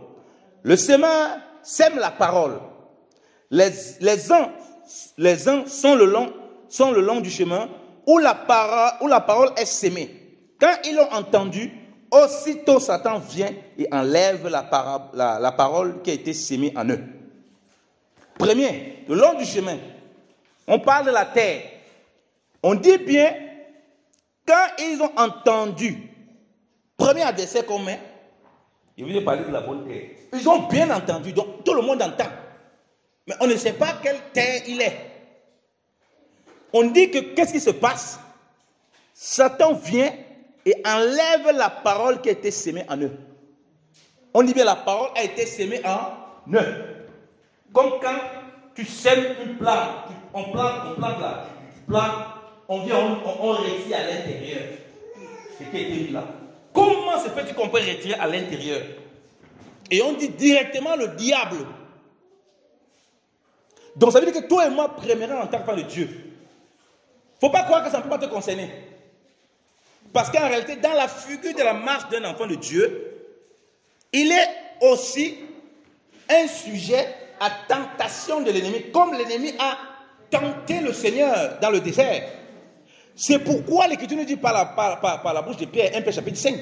Le semeur sème la parole. Les, uns, sont le long, le du chemin où la, para, où la parole est sémée. Quand ils l'ont entendu, Aussitôt, Satan vient et enlève la, parole qui a été sémée en eux. Premier, le long du chemin, on parle de la terre. On dit bien, quand ils ont entendu, premier adversaire qu'on met, il voulait parler de la bonne terre. Ils ont bien entendu, donc tout le monde entend. Mais on ne sait pas quelle terre il est. On dit que qu'est-ce qui se passe? Satan vient et enlève la parole qui a été sémée en eux. On dit bien la parole a été sémée en eux. Comme quand tu sèmes une plante, on plante, on plante là, plante, on vient, on, on, retire à l'intérieur. Ce qui été là. Comment se fait-il qu'on peut retirer à l'intérieur? Et on dit directement le diable. Donc ça veut dire que toi et moi, premièrement, en tant que de Dieu, faut pas croire que ça ne peut pas te concerner. Parce qu'en réalité, dans la figure de la marche d'un enfant de Dieu, il est aussi un sujet à tentation de l'ennemi, comme l'ennemi a tenté le Seigneur dans le désert. C'est pourquoi l'Écriture nous dit par la, bouche de Pierre, 1 Pierre chapitre 5,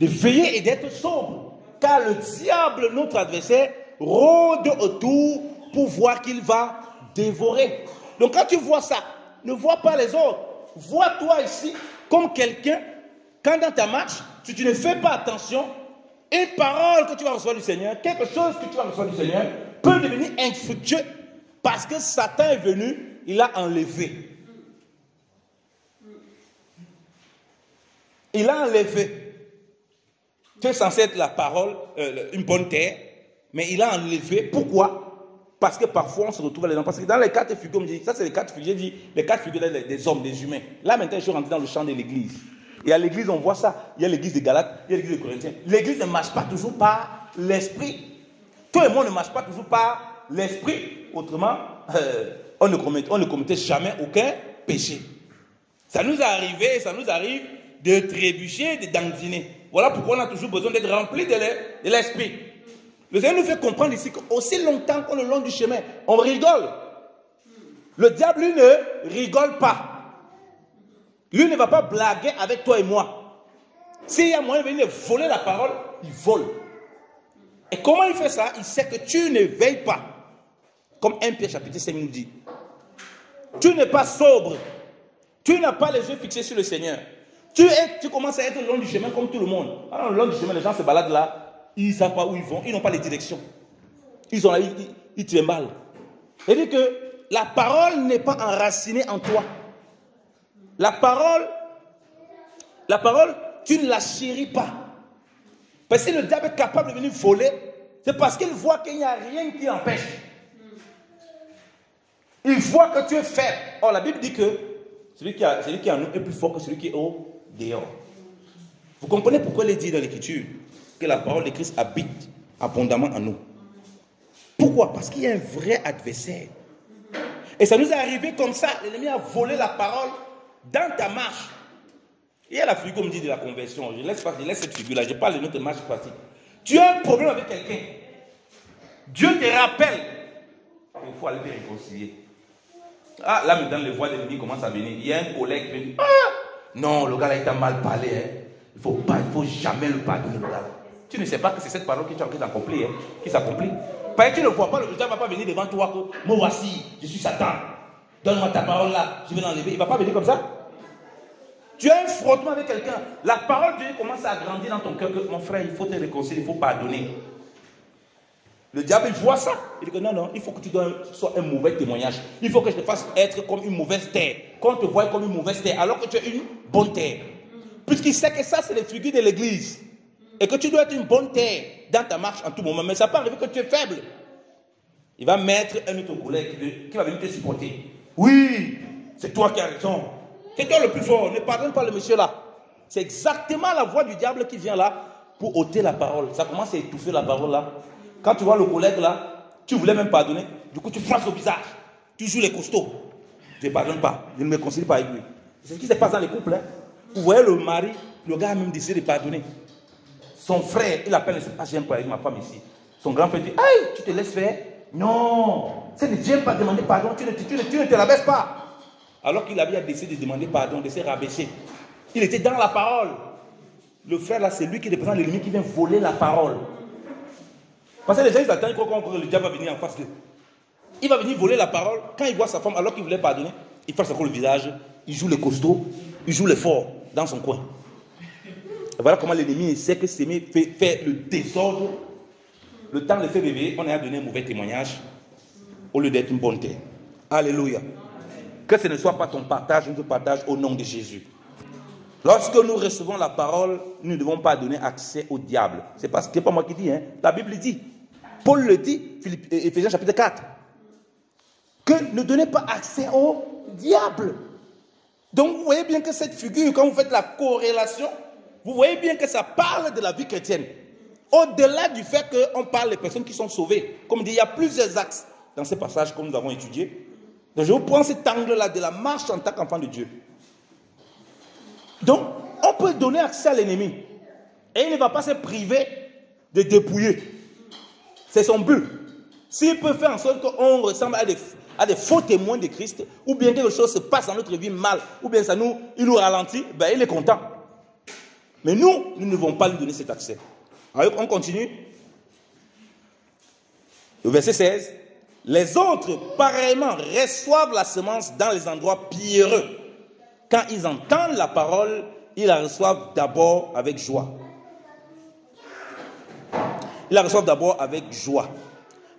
de veiller et d'être sobre, car le diable, notre adversaire, rôde autour pour voir qu'il va dévorer. Donc quand tu vois ça, ne vois pas les autres. Vois-toi ici comme quelqu'un, quand dans ta marche, si tu ne fais pas attention, une parole que tu vas recevoir du Seigneur, quelque chose que tu vas recevoir du Seigneur, peut devenir infructueux parce que Satan est venu, il a enlevé. Il a enlevé. Tu es censé être la parole, euh, une bonne terre, mais il a enlevé. Pourquoi? Parce que parfois on se retrouve là-dedans. Parce que dans les quatre figures, me dit, ça c'est les quatre figures, j'ai dit, les quatre figures des hommes, des humains. Là maintenant, je suis rentré dans le champ de l'église. Et à l'église, on voit ça. Il y a l'église de Galates, il y a l'église de Corinthiens. L'église ne marche pas toujours par l'esprit. Et moi, on ne marche pas toujours par l'esprit. Autrement, euh, on, ne on ne commettait jamais aucun péché. Ça nous est arrivé, ça nous arrive de trébucher, de dandiner. Voilà pourquoi on a toujours besoin d'être rempli de l'esprit. Le Seigneur nous fait comprendre ici qu'aussi longtemps qu'on est le long du chemin, on rigole. Le diable, lui, ne rigole pas. Lui ne va pas blaguer avec toi et moi. S'il y a moyen de venir voler la parole, il vole. Et comment il fait ça? Il sait que tu ne veilles pas. Comme 1 Pierre chapitre 5 nous dit. Tu n'es pas sobre. Tu n'as pas les yeux fixés sur le Seigneur. Tu, es, tu commences à être le long du chemin comme tout le monde. Alors, le long du chemin, les gens se baladent là ils ne savent pas où ils vont, ils n'ont pas les directions. Ils sont là, ils, ils, ils mal. C'est-à-dire que la parole n'est pas enracinée en toi. La parole, la parole, tu ne la chéris pas. Parce que le diable est capable de venir voler, c'est parce qu'il voit qu'il n'y a rien qui empêche. Il voit que tu es faible. Or, la Bible dit que celui qui, a, celui qui est en nous est plus fort que celui qui est au dehors. Vous comprenez pourquoi il est dit dans l'Écriture? Que la parole de Christ habite abondamment en nous. Pourquoi? Parce qu'il y a un vrai adversaire. Et ça nous est arrivé comme ça. L'ennemi a volé la parole dans ta marche. Il y a la figure, comme dit, de la conversion. Je laisse, je laisse cette figure-là. Je parle de notre marche pratique. Tu as un problème avec quelqu'un. Dieu te rappelle qu'il faut aller te réconcilier. Ah, là maintenant, les voix de l'ennemi commencent à venir. Il y a un collègue qui dit Ah, non, le gars-là, il t'a mal parlé. Hein. Il ne faut, pas, il faut jamais le pardonner, le gars tu ne sais pas que c'est cette parole qui s'accomplit, hein, qui s'accomplit. Parce que tu ne vois pas, le diable ne va pas venir devant toi que moi voici, je suis Satan. Donne-moi ta parole là, je vais l'enlever. Il ne va pas venir comme ça. Tu as un frottement avec quelqu'un. La parole de Dieu commence à grandir dans ton cœur que mon frère, il faut te réconcilier, il faut pardonner. Le diable, il voit ça. Il dit que non, non, il faut que tu sois un mauvais témoignage. Il faut que je te fasse être comme une mauvaise terre. Qu'on te voit comme une mauvaise terre, alors que tu es une bonne terre. Puisqu'il sait que ça, c'est les figures de l'église et que tu dois être une bonne terre dans ta marche en tout moment, mais ça peut arriver que tu es faible. Il va mettre un autre collègue qui va venir te supporter. Oui, c'est toi qui as raison. C'est toi le plus fort. Ne pardonne pas le monsieur là. C'est exactement la voix du diable qui vient là pour ôter la parole. Ça commence à étouffer la parole là. Quand tu vois le collègue là, tu voulais même pardonner. Du coup, tu frappes au visage. Tu joues les costauds. Je ne pardonne pas. Je ne me réconcilie pas avec lui. C'est ce qui se passe dans les couples. Hein. Vous voyez le mari, le gars a même décidé de pardonner. Son frère, il appelle, ah, j'ai un problème avec ma femme ici. Son grand frère dit, aïe, tu te laisses faire? Non, c'est ne viens pas demander pardon, tu ne, tu, ne, tu ne te rabaisses pas. Alors qu'il avait décidé de demander pardon, de se rabaisser. Il était dans la parole. Le frère là, c'est lui qui représente l'ennemi qui vient voler la parole. Parce que les gens, ils attendent que le diable va venir en face d'eux. Il va venir voler la parole. Quand il voit sa femme, alors qu'il voulait pardonner, il fait encore le visage, il joue les costauds, il joue les forts dans son coin voilà comment l'ennemi sait que s'aimer fait, fait le désordre. Le temps de faire réveiller, on a donné un mauvais témoignage au lieu d'être une terre. Alléluia. Que ce ne soit pas ton partage, notre partage au nom de Jésus. Lorsque nous recevons la parole, nous ne devons pas donner accès au diable. C'est parce que pas moi qui dis, hein. la Bible dit. Paul le dit, Ephésiens chapitre 4. Que ne donnez pas accès au diable. Donc vous voyez bien que cette figure, quand vous faites la corrélation, vous voyez bien que ça parle de la vie chrétienne. Au-delà du fait qu'on parle des personnes qui sont sauvées. Comme dit, il y a plusieurs axes dans ces passages que nous avons étudiés. Donc je vous prends cet angle-là de la marche en tant qu'enfant de Dieu. Donc, on peut donner accès à l'ennemi. Et il ne va pas se priver de dépouiller. C'est son but. S'il peut faire en sorte qu'on ressemble à des, à des, faux témoins de Christ, ou bien quelque chose se passe dans notre vie mal, ou bien ça nous, il nous ralentit, ben il est content. Mais nous, nous ne devons pas lui donner cet accès. Alors, on continue. Le verset 16. Les autres, pareillement, reçoivent la semence dans les endroits pierreux. Quand ils entendent la parole, ils la reçoivent d'abord avec joie. Ils la reçoivent d'abord avec joie.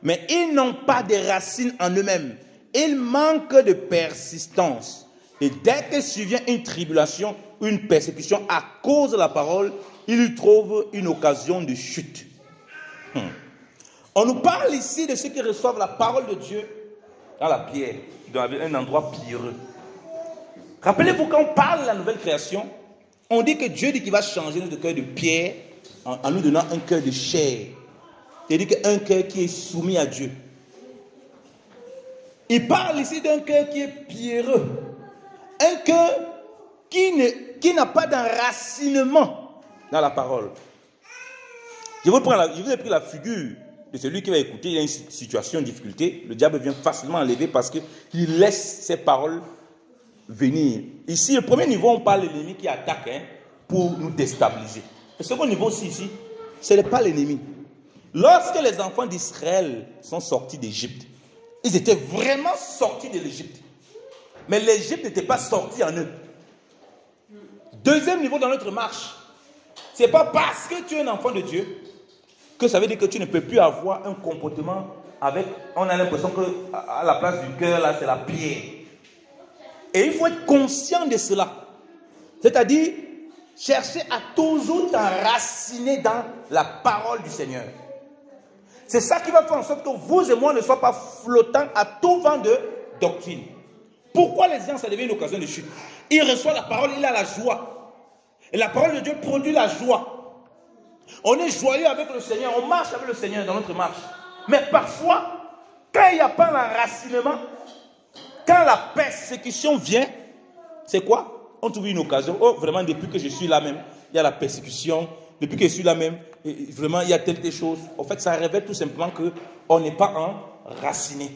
Mais ils n'ont pas de racines en eux-mêmes. Ils manquent de persistance. Et dès que survient une tribulation, une persécution à cause de la parole, ils y trouvent une occasion de chute. Hmm. On nous parle ici de ceux qui reçoivent la parole de Dieu dans la pierre, dans un endroit pierreux. Rappelez-vous, quand on parle de la nouvelle création, on dit que Dieu dit qu'il va changer notre cœur de pierre en, nous donnant un cœur de chair. C'est-à-dire qu'un cœur qui est soumis à Dieu. Il parle ici d'un cœur qui est pierreux. Un cœur qui, qui n'a pas d'enracinement dans la parole. Je vous, ai pris la figure de celui qui va écouter, il a une situation, une difficulté. Le diable vient facilement enlever parce qu'il laisse ses paroles venir. Ici, le premier niveau, on parle de l'ennemi qui attaque hein, pour nous déstabiliser. Le second niveau aussi, ici, ce n'est pas l'ennemi. Lorsque les enfants d'Israël sont sortis d'Égypte, ils étaient vraiment sortis de l'Égypte. Mais l'Égypte n'était pas sortie en eux. Deuxième niveau dans notre marche, ce n'est pas parce que tu es un enfant de Dieu que ça veut dire que tu ne peux plus avoir un comportement avec, on a l'impression que à la place du cœur, là, c'est la pierre. Et il faut être conscient de cela. C'est-à-dire, chercher à toujours t'enraciner dans la parole du Seigneur. C'est ça qui va faire en sorte que vous et moi ne soyons pas flottants à tout vent de doctrine. Pourquoi les gens, ça devient une occasion de chute Il reçoit la parole, il a la joie. Et la parole de Dieu produit la joie. On est joyeux avec le Seigneur, on marche avec le Seigneur dans notre marche. Mais parfois, quand il n'y a pas l'enracinement, quand la persécution vient, c'est quoi On trouve une occasion. Oh, vraiment, depuis que je suis là même, il y a la persécution. Depuis que je suis là même, vraiment, il y a telle, telle chose. En fait, ça révèle tout simplement qu'on n'est pas enraciné.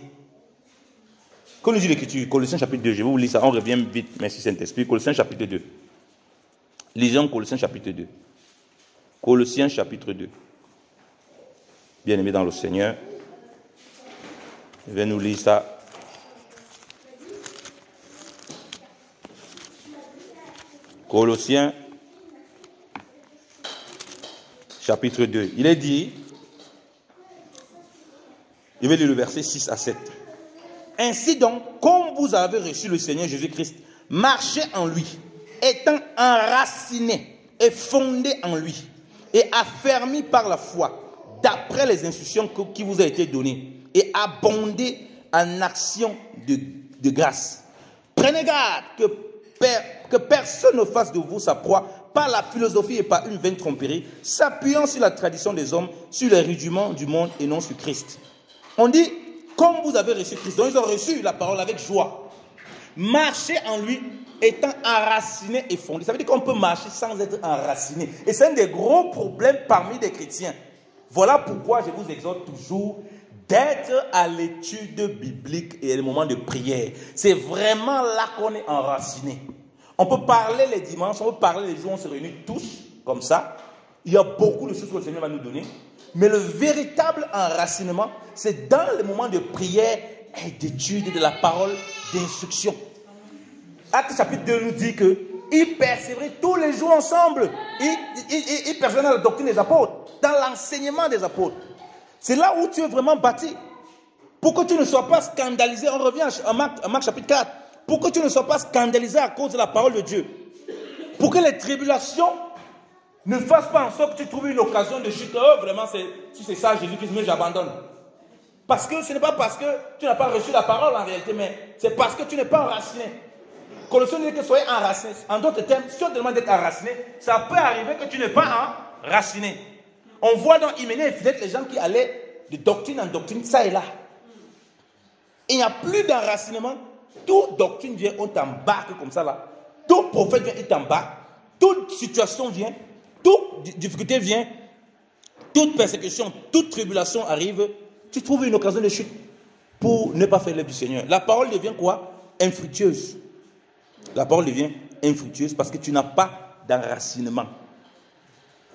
Comme nous dit l'Écriture, Colossiens chapitre 2, je vais vous lire ça, on revient vite, merci Saint-Esprit. Colossiens chapitre 2. Lisons Colossiens chapitre 2. Colossiens chapitre 2. Bien-aimé dans le Seigneur, je vais nous lire ça Colossiens chapitre 2. Il est dit, je vais lire le verset 6 à 7. Ainsi donc, comme vous avez reçu le Seigneur Jésus-Christ, marchez en lui, étant enraciné et fondé en lui, et affermi par la foi, d'après les instructions qui vous ont été données, et abondé en action de, grâce. Prenez garde que que personne ne fasse de vous sa proie par la philosophie et par une vaine tromperie, s'appuyant sur la tradition des hommes, sur les rudiments du monde et non sur Christ. On dit, comme vous avez reçu Christ, donc ils ont reçu la parole avec joie. Marchez en lui étant enraciné et fondé. Ça veut dire qu'on peut marcher sans être enraciné. Et c'est un des gros problèmes parmi les chrétiens. Voilà pourquoi je vous exhorte toujours d'être à l'étude biblique et le moment de prière. C'est vraiment là qu'on est enraciné. On peut parler les dimanches, on peut parler les jours, on se réunit tous comme ça. Il y a beaucoup de choses que le Seigneur va nous donner. Mais le véritable enracinement, c'est dans le moment de prière et d'étude de la parole d'instruction. Acte chapitre 2 nous dit que ils tous les jours ensemble. Ils, ils, dans la doctrine des apôtres, dans l'enseignement des apôtres. C'est là où tu es vraiment bâti. Pour que tu ne sois pas scandalisé, on revient à Marc, à Marc chapitre 4. Pour que tu ne sois pas scandalisé à cause de la parole de Dieu. Pour que les tribulations ne fassent pas en sorte que tu trouves une occasion de chuter. Oh, vraiment, si c'est ça, Jésus-Christ, mais j'abandonne. Parce que ce n'est pas parce que tu n'as pas reçu la parole en réalité, mais c'est parce que tu n'es pas enraciné. Colossiens dit que soyez enraciné. En d'autres termes, si on te demande d'être enraciné, ça peut arriver que tu n'es pas enraciné. On voit dans Hyménée et Philette les gens qui allaient de doctrine en doctrine, ça et là. il n'y a plus d'enracinement. Toute doctrine vient, on t'embarque comme ça là. Tout prophète vient, il t'embarque. Toute situation vient, toute difficulté vient, toute persécution, toute tribulation arrive. Tu trouves une occasion de chute pour ne pas faire l'œuvre du Seigneur. La parole devient quoi? Infructueuse. La parole devient infructueuse parce que tu n'as pas d'enracinement.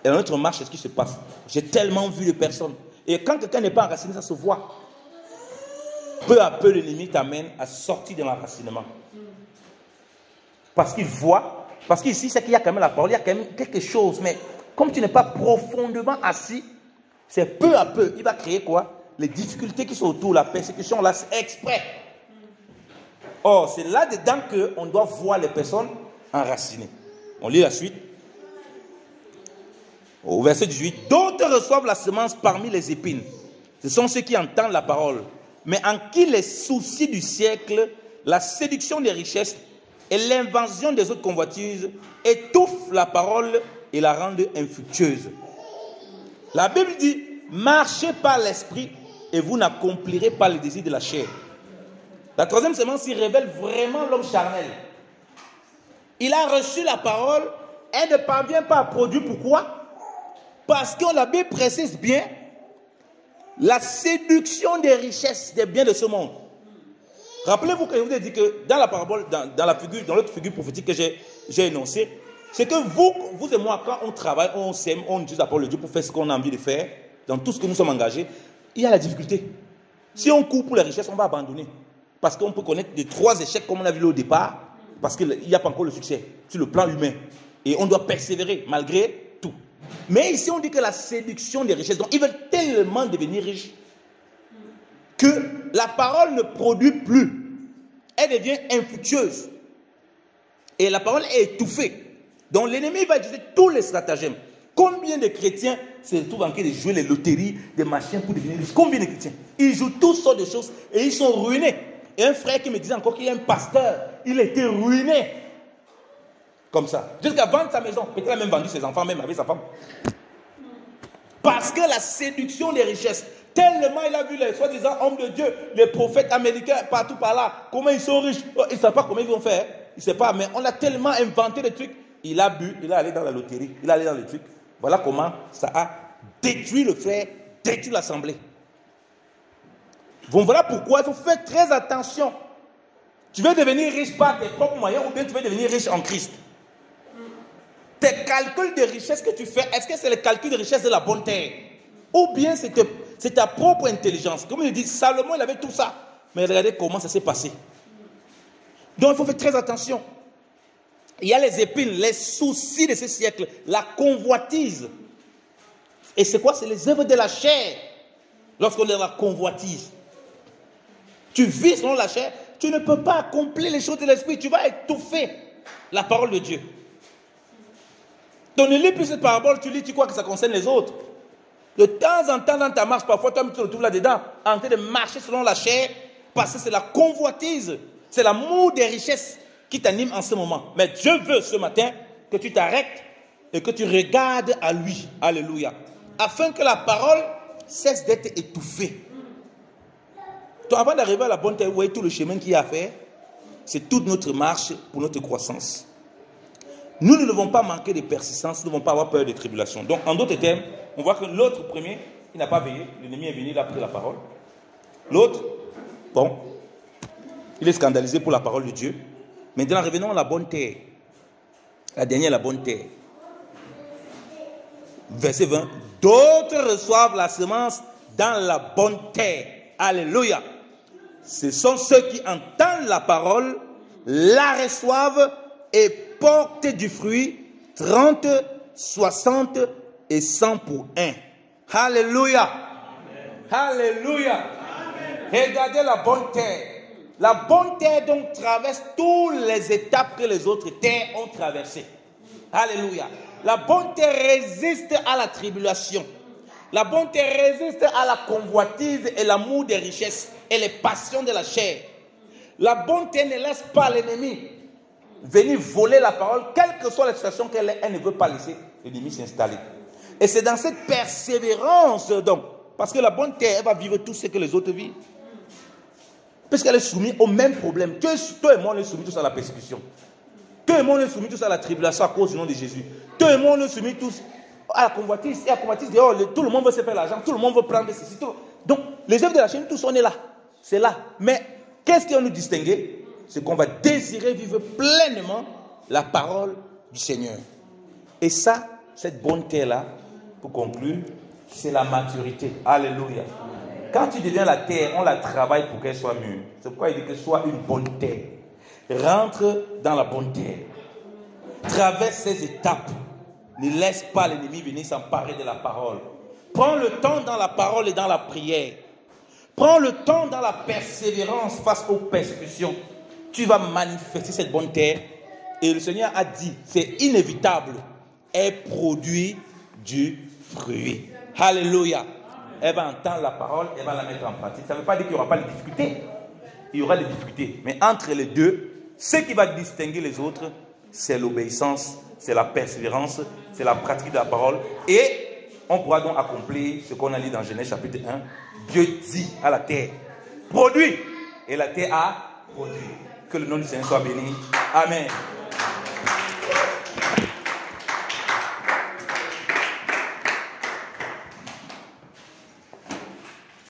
Et dans notre marche, c'est ce qui se passe. J'ai tellement vu de personnes. Et quand quelqu'un n'est pas enraciné, ça se voit. Peu à peu, l'ennemi t'amène à sortir de l'enracinement. Parce qu'il voit Parce qu'ici, c'est qu'il y a quand même la parole, il y a quand même quelque chose. Mais comme tu n'es pas profondément assis, c'est peu à peu, il va créer quoi? Les difficultés qui sont autour, la persécution, là, c'est exprès. Or, c'est là-dedans qu'on doit voir les personnes enracinées. On lit la suite. Au verset 18, d'autres reçoivent la semence parmi les épines. Ce sont ceux qui entendent la parole, mais en qui les soucis du siècle, la séduction des richesses et l'invention des autres convoitises étouffent la parole et la rendent infructueuse. La Bible dit, marchez par l'esprit et vous n'accomplirez pas les désirs de la chair. La troisième semence, il révèle vraiment l'homme charnel. Il a reçu la parole, elle ne parvient pas à produire. Pourquoi? Parce que la Bible précise bien la séduction des richesses, des biens de ce monde. Rappelez-vous que je vous ai dit que dans la parabole, dans, la figure, dans l'autre figure prophétique que j'ai énoncée, c'est que vous, vous et moi, quand on travaille, on s'aime, on utilise la parole de Dieu pour faire ce qu'on a envie de faire, dans tout ce que nous sommes engagés, il y a la difficulté. Si on court pour les richesses, on va abandonner. Parce qu'on peut connaître des trois échecs comme on a vu au départ, parce qu'il n'y a pas encore le succès sur le plan humain. Et on doit persévérer malgré tout. Mais ici, on dit que la séduction des richesses, donc ils veulent tellement devenir riches que la parole ne produit plus. Elle devient infructueuse. Et la parole est étouffée. Donc l'ennemi va utiliser tous les stratagèmes. Combien de chrétiens se retrouvent en train de jouer les loteries, des machins pour devenir riches? Combien de chrétiens? Ils jouent toutes sortes de choses et ils sont ruinés. Et un frère qui me disait encore qu'il a un pasteur, il était ruiné. Comme ça. Jusqu'à vendre sa maison. Peut-être a même vendu ses enfants, même avec sa femme. Parce que la séduction des richesses, tellement il a vu les soi-disant hommes de Dieu, les prophètes américains partout par là, comment ils sont riches. Oh, il ne sait pas comment ils vont faire. Il ne sait pas, mais on a tellement inventé des trucs. Il a bu, il est allé dans la loterie, il est allé dans les trucs. Voilà comment ça a détruit le frère, détruit l'assemblée. Bon, voilà pourquoi il faut faire très attention. Tu veux devenir riche par tes propres moyens ou bien tu veux devenir riche en Christ? Tes calculs de richesse que tu fais, est-ce que c'est le calcul de richesse de la bonne terre? Ou bien c'est ta propre intelligence Comme il dit, Salomon, il avait tout ça. Mais regardez comment ça s'est passé. Donc il faut faire très attention. Il y a les épines, les soucis de ce siècle, la convoitise. Et c'est quoi? C'est les œuvres de la chair. Lorsqu'on est dans la convoitise. Tu vis selon la chair, tu ne peux pas accomplir les choses de l'esprit. Tu vas étouffer la parole de Dieu. Donc ne lis plus cette parabole, tu lis, tu crois que ça concerne les autres. De temps en temps, dans ta marche, parfois, toi, tu te retrouves là-dedans, en train de marcher selon la chair, parce que c'est la convoitise, c'est l'amour des richesses qui t'anime en ce moment. Mais Dieu veut ce matin que tu t'arrêtes et que tu regardes à lui. Alléluia. Afin que la parole cesse d'être étouffée. Toi, avant d'arriver à la bonne terre, vous voyez tout le chemin qu'il y a à faire. C'est toute notre marche pour notre croissance. Nous ne devons pas manquer de persistance, nous ne devons pas avoir peur des tribulations. Donc, en d'autres termes, on voit que l'autre premier, il n'a pas veillé, l'ennemi est venu, il a pris la parole. L'autre, bon, il est scandalisé pour la parole de Dieu. Maintenant, revenons à la bonne terre. La dernière, la bonne terre. Verset 20. D'autres reçoivent la semence dans la bonne terre. Alléluia. Ce sont ceux qui entendent la parole, la reçoivent et portent du fruit 30, 60 et 100 pour un. Alléluia. Alléluia. Regardez la bonne terre. La bonne terre donc traverse toutes les étapes que les autres terres ont traversées. Alléluia. La bonne terre résiste à la tribulation. La bonne terre résiste à la convoitise et l'amour des richesses et les passions de la chair. La bonne terre ne laisse pas l'ennemi venir voler la parole, quelle que soit la situation qu'elle est, elle ne veut pas laisser l'ennemi s'installer. Et c'est dans cette persévérance, donc, parce que la bonne terre, elle va vivre tout ce que les autres vivent. Puisqu'elle est soumise au même problème. Toi et moi, on est soumis tous à la persécution. Toi et moi, on est soumis tous à la tribulation à cause du nom de Jésus. Toi et moi, on est soumis tous à la convoitise. Et à la convoitise, tout le monde veut se faire l'argent, tout le monde veut prendre ceci. Donc, les œuvres de la chaîne, tous on est là. C'est là. Mais qu'est-ce qui va nous distinguer? C'est qu'on va désirer vivre pleinement la parole du Seigneur. Et ça, cette bonne terre-là, pour conclure, c'est la maturité. Alléluia. Quand tu deviens la terre, on la travaille pour qu'elle soit mûre. C'est pourquoi il dit que soit une bonne terre. Rentre dans la bonne terre. Traverse ces étapes. Ne laisse pas l'ennemi venir s'emparer de la parole. Prends le temps dans la parole et dans la prière. Prends le temps dans la persévérance face aux persécutions. Tu vas manifester cette bonne terre. Et le Seigneur a dit, c'est inévitable, elle produit du fruit. Alléluia. Elle va entendre la parole, elle va la mettre en pratique. Ça ne veut pas dire qu'il n'y aura pas de difficultés. Il y aura des difficultés. Mais entre les deux, ce qui va distinguer les autres, c'est l'obéissance, c'est la persévérance, c'est la pratique de la parole. Et on pourra donc accomplir ce qu'on a lu dans Genèse chapitre 1. Dieu dit à la terre, produit. Et la terre a produit. Que le nom du Seigneur soit béni. Amen.